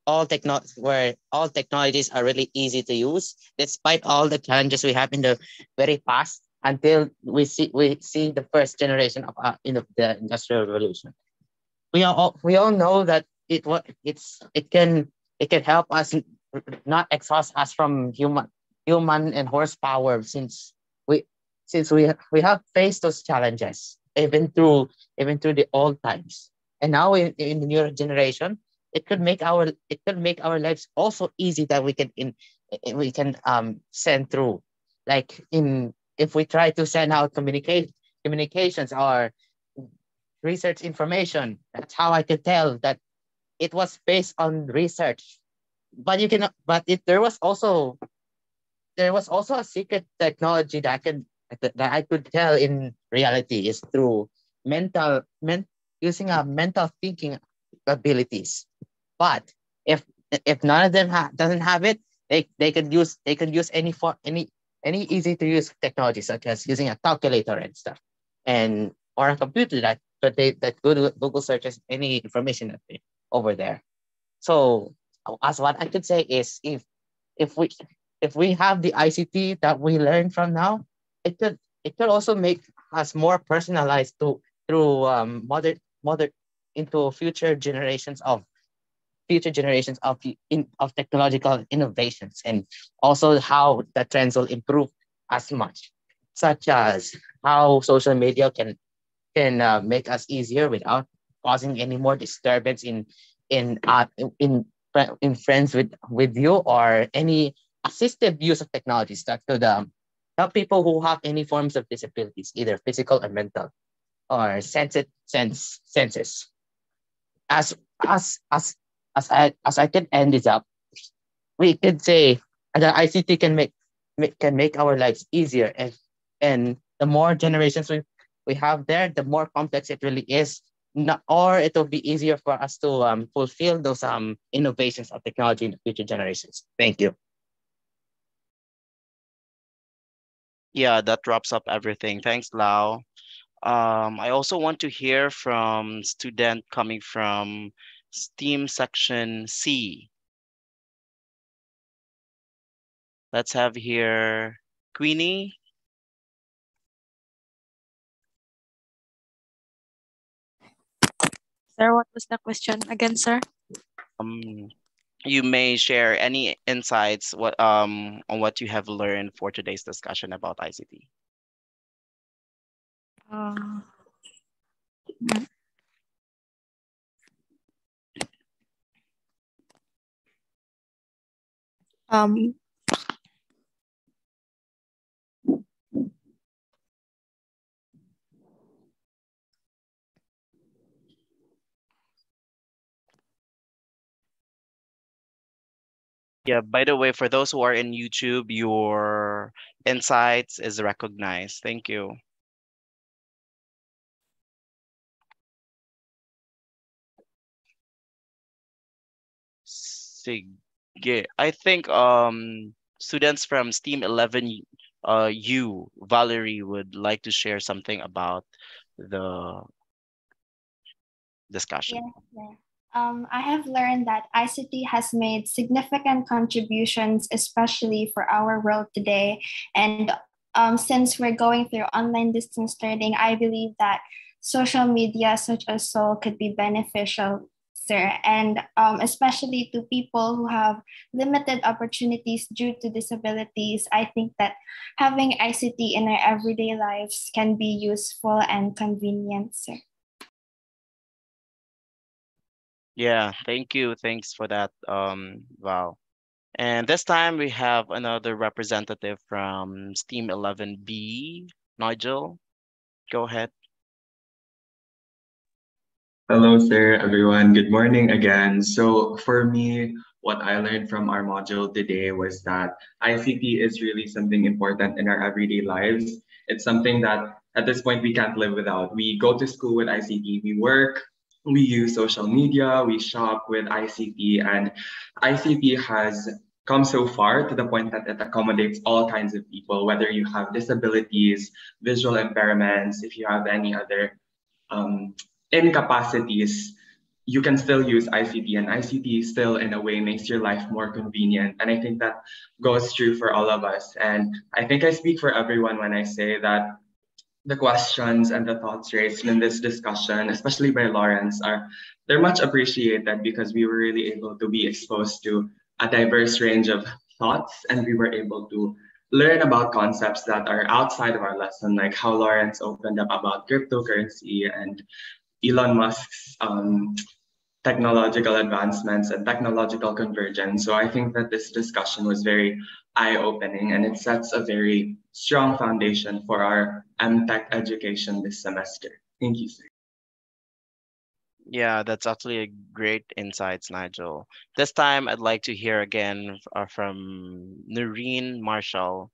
all techno where all technologies are really easy to use, despite all the challenges we have in the very past until we see we see the first generation of uh, in the, the industrial revolution. We all we all know that it what it's it can it can help us not exhaust us from human human and horsepower since we since we we have faced those challenges even through even through the old times. And now in, in the newer generation, it could make our it could make our lives also easy that we can in we can um send through. Like in if we try to send out communicate communications or research information, that's how I could tell that it was based on research. But you can but it there was also there was also a secret technology that can that I could tell in reality is through mental, men, using a mental thinking abilities. But if if none of them ha- doesn't have it, they, they could use they could use any for any any easy to use technology such as using a calculator and stuff and or a computer that but they that Google, Google searches any information over there. So as what I could say is if if we if we have the ICT that we learn from now, it could it could also make us more personalized to through um, modern modern into future generations of future generations of in, of technological innovations and also how the trends will improve as much, such as how social media can can uh, make us easier without causing any more disturbance in in uh, in in friends with with you or any assistive use of technologies that could help people who have any forms of disabilities, either physical or mental, or sense sense senses. As as as as I as I can end this up, we could say that ICT can make, make can make our lives easier and and the more generations we, we have there, the more complex it really is. Not, or it will be easier for us to um, fulfill those um, innovations of technology in the future generations. Thank you. Yeah, that wraps up everything. Thanks, Lau. Um, I also want to hear from student coming from STEAM section C. Let's have here Queenie. Sir, what was the question again, sir? Um, you may share any insights what um on what you have learned for today's discussion about ICT. Um, Yeah, by the way, for those who are in YouTube, your insights is recognized. Thank you. Sige. I think um students from STEAM 11 uh U, Valerie would like to share something about the discussion. Yeah, yeah. Um, I have learned that ICT has made significant contributions, especially for our world today. And um, since we're going through online distance learning, I believe that social media such as Soul could be beneficial, sir, and um, especially to people who have limited opportunities due to disabilities. I think that having ICT in our everyday lives can be useful and convenient, sir. Yeah, thank you. Thanks for that, um, Val. And this time we have another representative from STEAM 11B, Nigel. Go ahead. Hello, sir, everyone. Good morning again. So for me, what I learned from our module today was that ICT is really something important in our everyday lives. It's something that at this point we can't live without. We go to school with ICT, we work, we use social media, we shop with ICT, and ICT has come so far to the point that it accommodates all kinds of people, whether you have disabilities, visual impairments, if you have any other um, incapacities, you can still use ICT, and ICT still, in a way, makes your life more convenient. And I think that goes true for all of us. And I think I speak for everyone when I say that the questions and the thoughts raised in this discussion, especially by Lawrence, are they're much appreciated because we were really able to be exposed to a diverse range of thoughts and we were able to learn about concepts that are outside of our lesson, like how Lawrence opened up about cryptocurrency and Elon Musk's um, technological advancements and technological convergence. So I think that this discussion was very eye-opening and it sets a very strong foundation for our EmpTech education this semester. Thank you, sir. Yeah, that's actually a great insights, Nigel. This time, I'd like to hear again uh, from Noreen Marshall.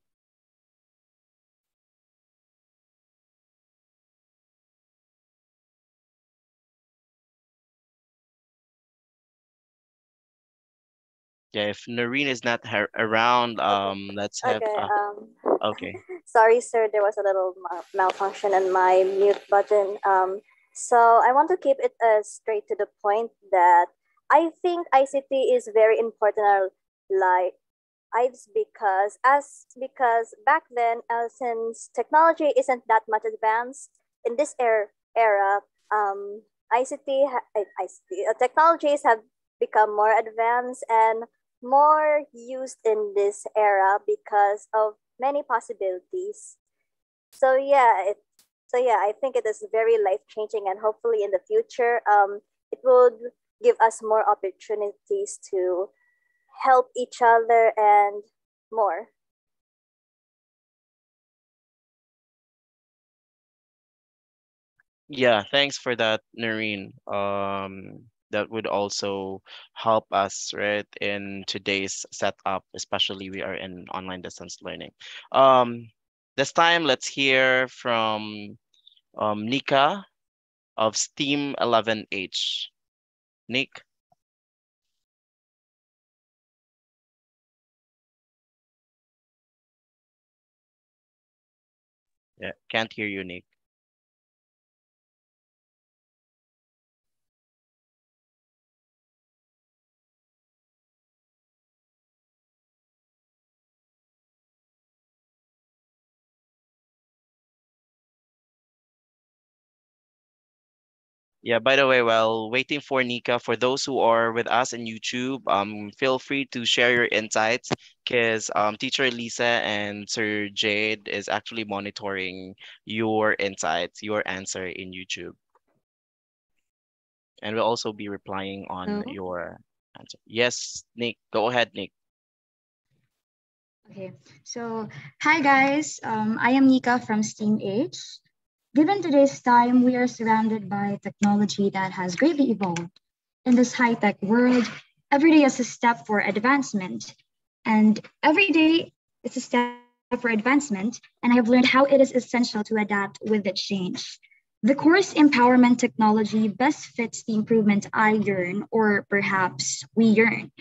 Yeah, if Noreen is not her around, um, let's have. Okay. Uh, Um, okay. sorry, sir. There was a little mal- malfunction in my mute button. Um, so I want to keep it uh, straight to the point that I think ICT is very important in our lives because as because back then, uh, since technology isn't that much advanced in this era, era um, ICT, ICT uh, technologies have become more advanced and more used in this era because of many possibilities. So yeah, it, so yeah, I think it is very life changing, and hopefully in the future, um, it would give us more opportunities to help each other and more. Yeah, thanks for that, Noreen. Um, that would also help us, right, in today's setup, especially we are in online distance learning. Um, this time, let's hear from um, Nika of STEAM 11H. Nick? Yeah, can't hear you, Nick. Yeah, by the way, while waiting for Nika, for those who are with us in YouTube, um, feel free to share your insights because um, Teacher Lisa and Sir Jade is actually monitoring your insights, your answer in YouTube. And we'll also be replying on Hello? your answer. Yes, Nick, go ahead, Nick. Okay, so hi guys, um, I am Nika from STEAM H. Given today's time, we are surrounded by technology that has greatly evolved. In this high tech world, every day is a step for advancement. And every day is a step for advancement. And I have learned how it is essential to adapt with the change. The course empowerment technology best fits the improvement I yearn, or perhaps we yearn.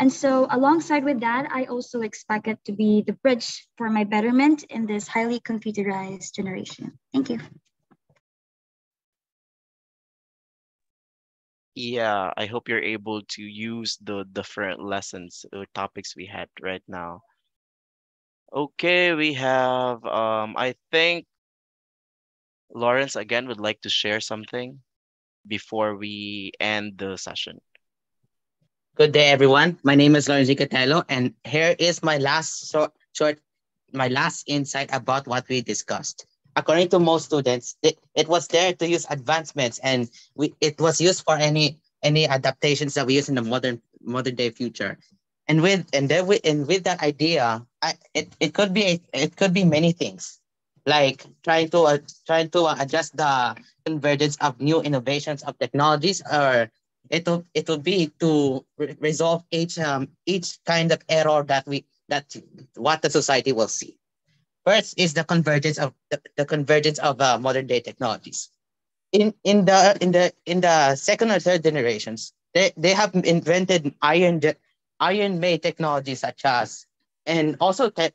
And so, alongside with that, I also expect it to be the bridge for my betterment in this highly computerized generation. Thank you. Yeah, I hope you're able to use the different lessons or topics we had right now. Okay, we have, um, I think Lawrence again would like to share something before we end the session. Good day, everyone. My name is Lorenzo Catello, and here is my last short, short, my last insight about what we discussed. According to most students, it, it was there to use advancements, and we, it was used for any any adaptations that we use in the modern modern day future. And with and with and with that idea, I, it, it could be it could be many things, like trying to uh, trying to adjust the convergence of new innovations of technologies, or it will it will be to re- resolve each um each kind of error that we that what the society will see. First is the convergence of the, the convergence of uh, modern day technologies. In in the in the in the second or third generations, they, they have invented iron iron made technologies such as and also te-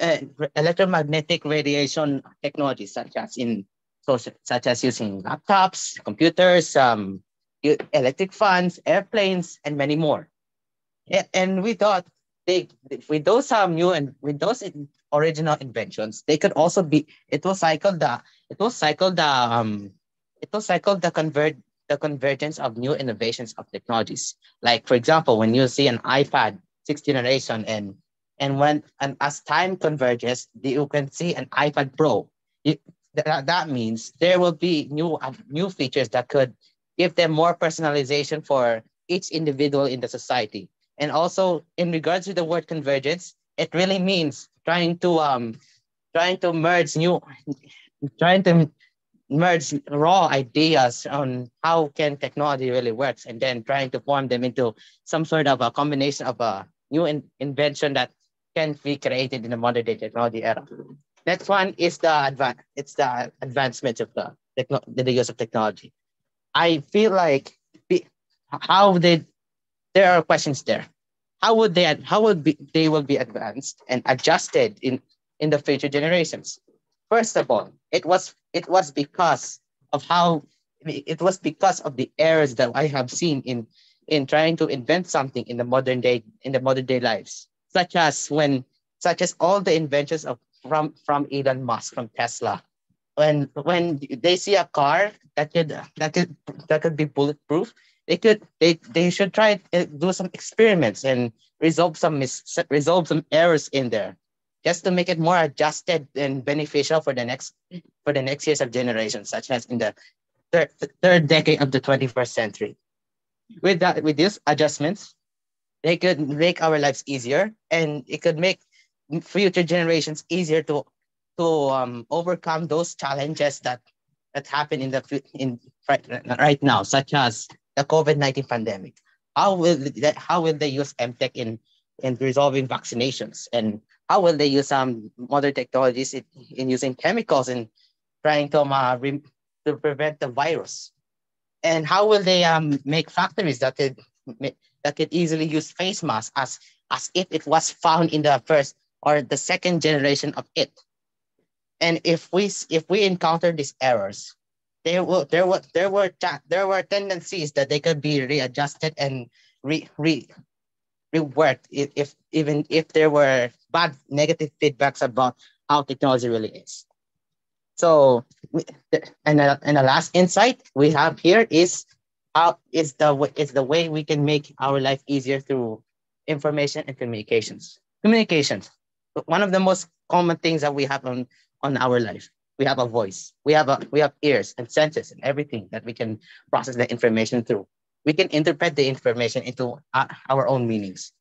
uh, electromagnetic radiation technologies such as in such as using laptops, computers, um, electric fans, airplanes, and many more. And we thought they with those um new and with those in- original inventions, they could also be it will cycle the it will cycle the um it will cycle the convert the convergence of new innovations of technologies. Like for example, when you see an iPad sixth generation and and when and as time converges, you can see an iPad Pro. You, that, that means there will be new uh, new features that could give them more personalization for each individual in the society. And also in regards to the word convergence, it really means trying to um trying to merge new trying to merge raw ideas on how can technology really works and then trying to form them into some sort of a combination of a new in- invention that can be created in the modern day technology era. Next one is the advan- it's the advancement of the, techno- the use of technology. I feel like how did there are questions there. how would they how would be, they will be advanced and adjusted in in the future generations first of all it was it was because of how it was because of the errors that i have seen in in trying to invent something in the modern day in the modern day lives such as when such as all the inventions of from from elon musk from tesla when when they see a car that could that could that could be bulletproof they could they they should try to eh, do some experiments and resolve some mis- resolve some errors in there just to make it more adjusted and beneficial for the next for the next years of generations such as in the third, third decade of the 21st century. With that with these adjustments they could make our lives easier and it could make future generations easier to to um, overcome those challenges that that happen in the in right, right now such as the COVID-19 pandemic? How will they, how will they use EmpTech in, in resolving vaccinations? And how will they use some um, modern technologies in, in using chemicals and trying to, uh, re, to prevent the virus? And how will they um, make factories that could, that could easily use face masks as, as if it was found in the first or the second generation of it? And if we if we encounter these errors, there were there were there were there were tendencies that they could be readjusted and re re reworked if, if even if there were bad negative feedbacks about how technology really is. So and a, and the last insight we have here is how is the is the way we can make our life easier through information and communications. Communications, one of the most common things that we have on on our life. We have a voice. We have a we have ears and senses and everything that we can process the information through. We can interpret the information into our own meanings.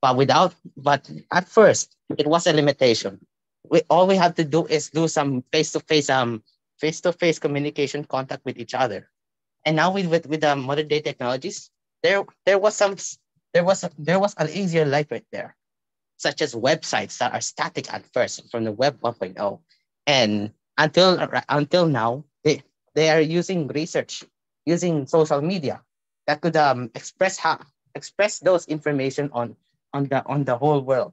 But without but at first it was a limitation. We all we have to do is do some face-to-face um face-to-face communication contact with each other. And now with with, with the modern day technologies there there was some there was a, there was an easier life right there such as websites that are static at first from the web 1.0 and until until now they they are using research using social media that could um, express how express those information on on the on the whole world.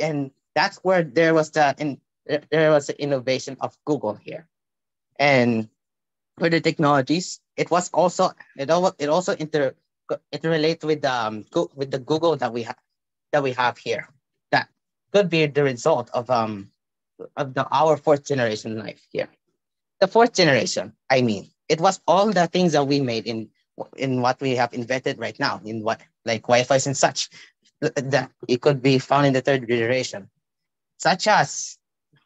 And that's where there was the in there was the innovation of google here. And for the technologies it was also it, also it also inter it relates with um with the google that we have that we have here. That could be the result of um of the our fourth generation life here. The fourth generation, I mean, it was all the things that we made in in what we have invented right now, in what like Wi-Fi and such, that it could be found in the third generation, such as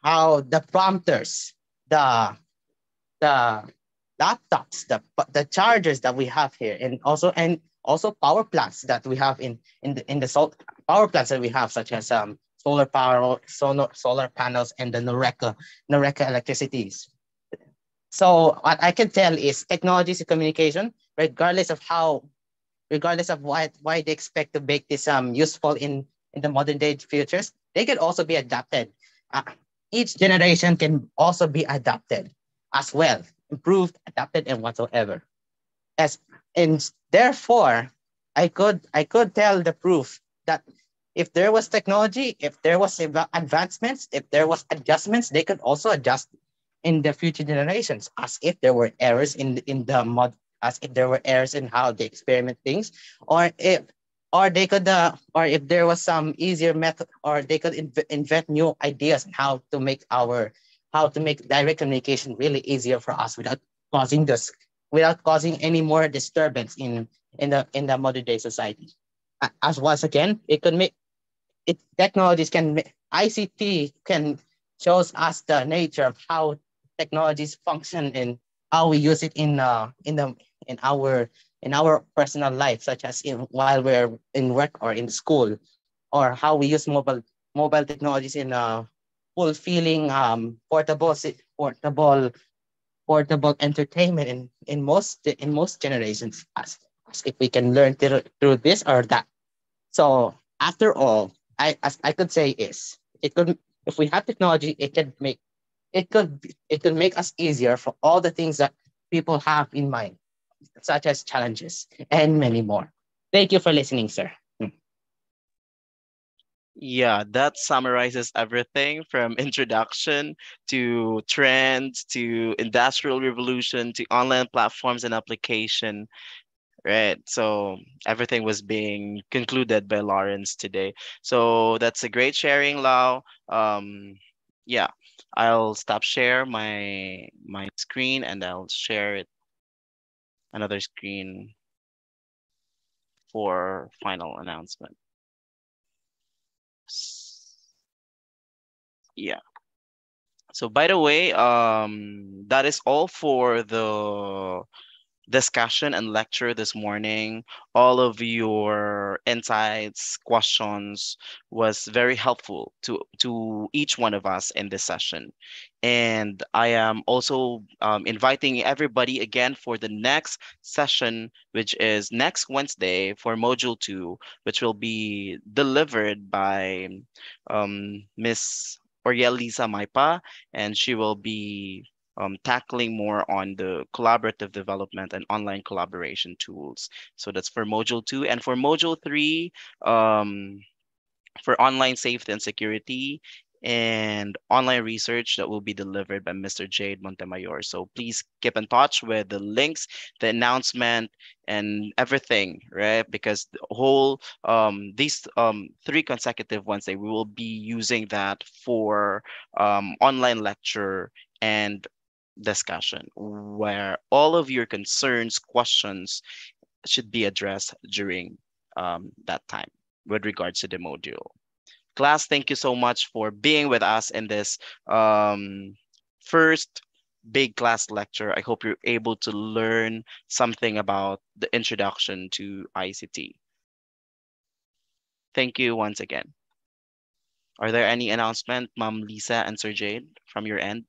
how the prompters, the the laptops, the the chargers that we have here, and also and also power plants that we have in in the in the salt power plants that we have, such as um solar power, solar, panels, and the Noreka, Noreka electricities. So what I can tell is technologies and communication, regardless of how, regardless of what, why they expect to make this um, useful in, in the modern day futures, they can also be adapted. Uh, each generation can also be adapted as well, improved, adapted, and whatsoever. As and therefore, I could I could tell the proof that if there was technology, if there was advancements, if there was adjustments, they could also adjust in the future generations as if there were errors in, in the mod, as if there were errors in how they experiment things, or if or they could uh, or if there was some easier method or they could inv- invent new ideas on how to make our how to make direct communication really easier for us without causing this without causing any more disturbance in in the in the modern day society. As once again it could make it technologies can ICT can shows us the nature of how technologies function and how we use it in uh, in the in our in our personal life, such as in while we're in work or in school, or how we use mobile mobile technologies in uh, fulfilling um, portable portable portable entertainment in, in most in most generations as, as if we can learn through, through this or that. So after all, I as I could say is it could if we have technology, it could make it could it could make us easier for all the things that people have in mind, such as challenges and many more. Thank you for listening, sir. Yeah, that summarizes everything from introduction to trends to industrial revolution to online platforms and application. Right. So everything was being concluded by Lawrence today. So that's a great sharing, Lau. Um, yeah, I'll stop share my my screen and I'll share it another screen for final announcement. Yeah. So by the way, um, that is all for the discussion and lecture this morning. All of your insights, questions was very helpful to, to each one of us in this session. And I am also um, inviting everybody again for the next session, which is next Wednesday for Module 2, which will be delivered by um, Miss Oriel Lisa Maipa, and she will be um, tackling more on the collaborative development and online collaboration tools. So that's for Module 2. And for Module 3, um, for online safety and security and online research that will be delivered by Mr. Jade Montemayor. So please keep in touch with the links, the announcement, and everything, right? Because the whole um, these um, three consecutive Wednesday, we will be using that for um, online lecture and discussion where all of your concerns, questions should be addressed during um, that time with regards to the module. Class, thank you so much for being with us in this um, first big class lecture. I hope you're able to learn something about the introduction to ICT. Thank you once again. Are there any announcement, Mom Lisa and Sir Jade, from your end?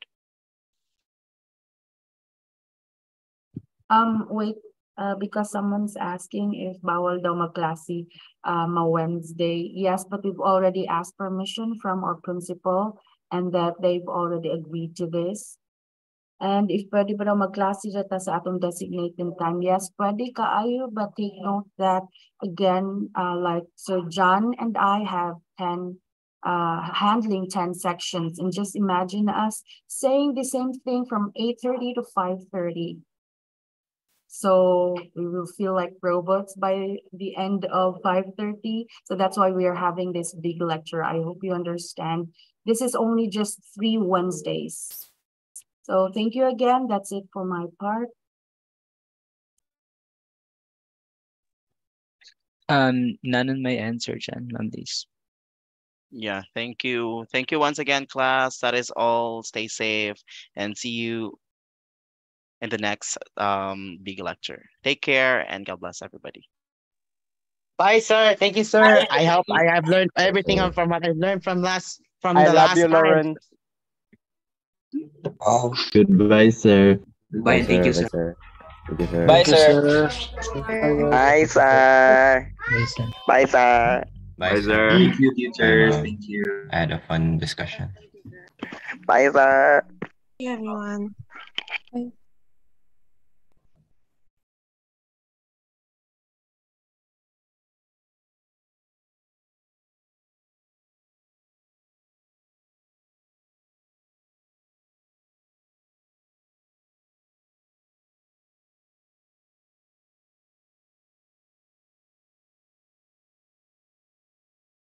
Um, wait, uh, because someone's asking if bawal daw magklase uh, ma Wednesday. Yes, but we've already asked permission from our principal and that they've already agreed to this. And if pwede ba daw magklase data sa atong designated time, yes, pwede kaayo, but take note that again, uh, like Sir John and I have 10 uh, handling 10 sections and just imagine us saying the same thing from 8.30 to 5.30 so we will feel like robots by the end of 5.30. So that's why we are having this big lecture. I hope you understand. This is only just three Wednesdays. So thank you again. That's it for my part. Um, none on my answer, Jan, on these. Yeah, thank you. Thank you once again, class. That is all. Stay safe and see you in the next um, big lecture. Take care and God bless everybody. Bye, sir. Thank you, sir. I hope I have learned everything from what I learned from last from I the love last you, time. Lauren. Oh, goodbye, sir. Bye, thank you, sir. sir. Sir. Bye, sir. Bye, sir. Bye, sir. Bye, sir. Thank you, teachers. Uh, Thank you. I had a fun discussion. Bye, sir. Hey, everyone.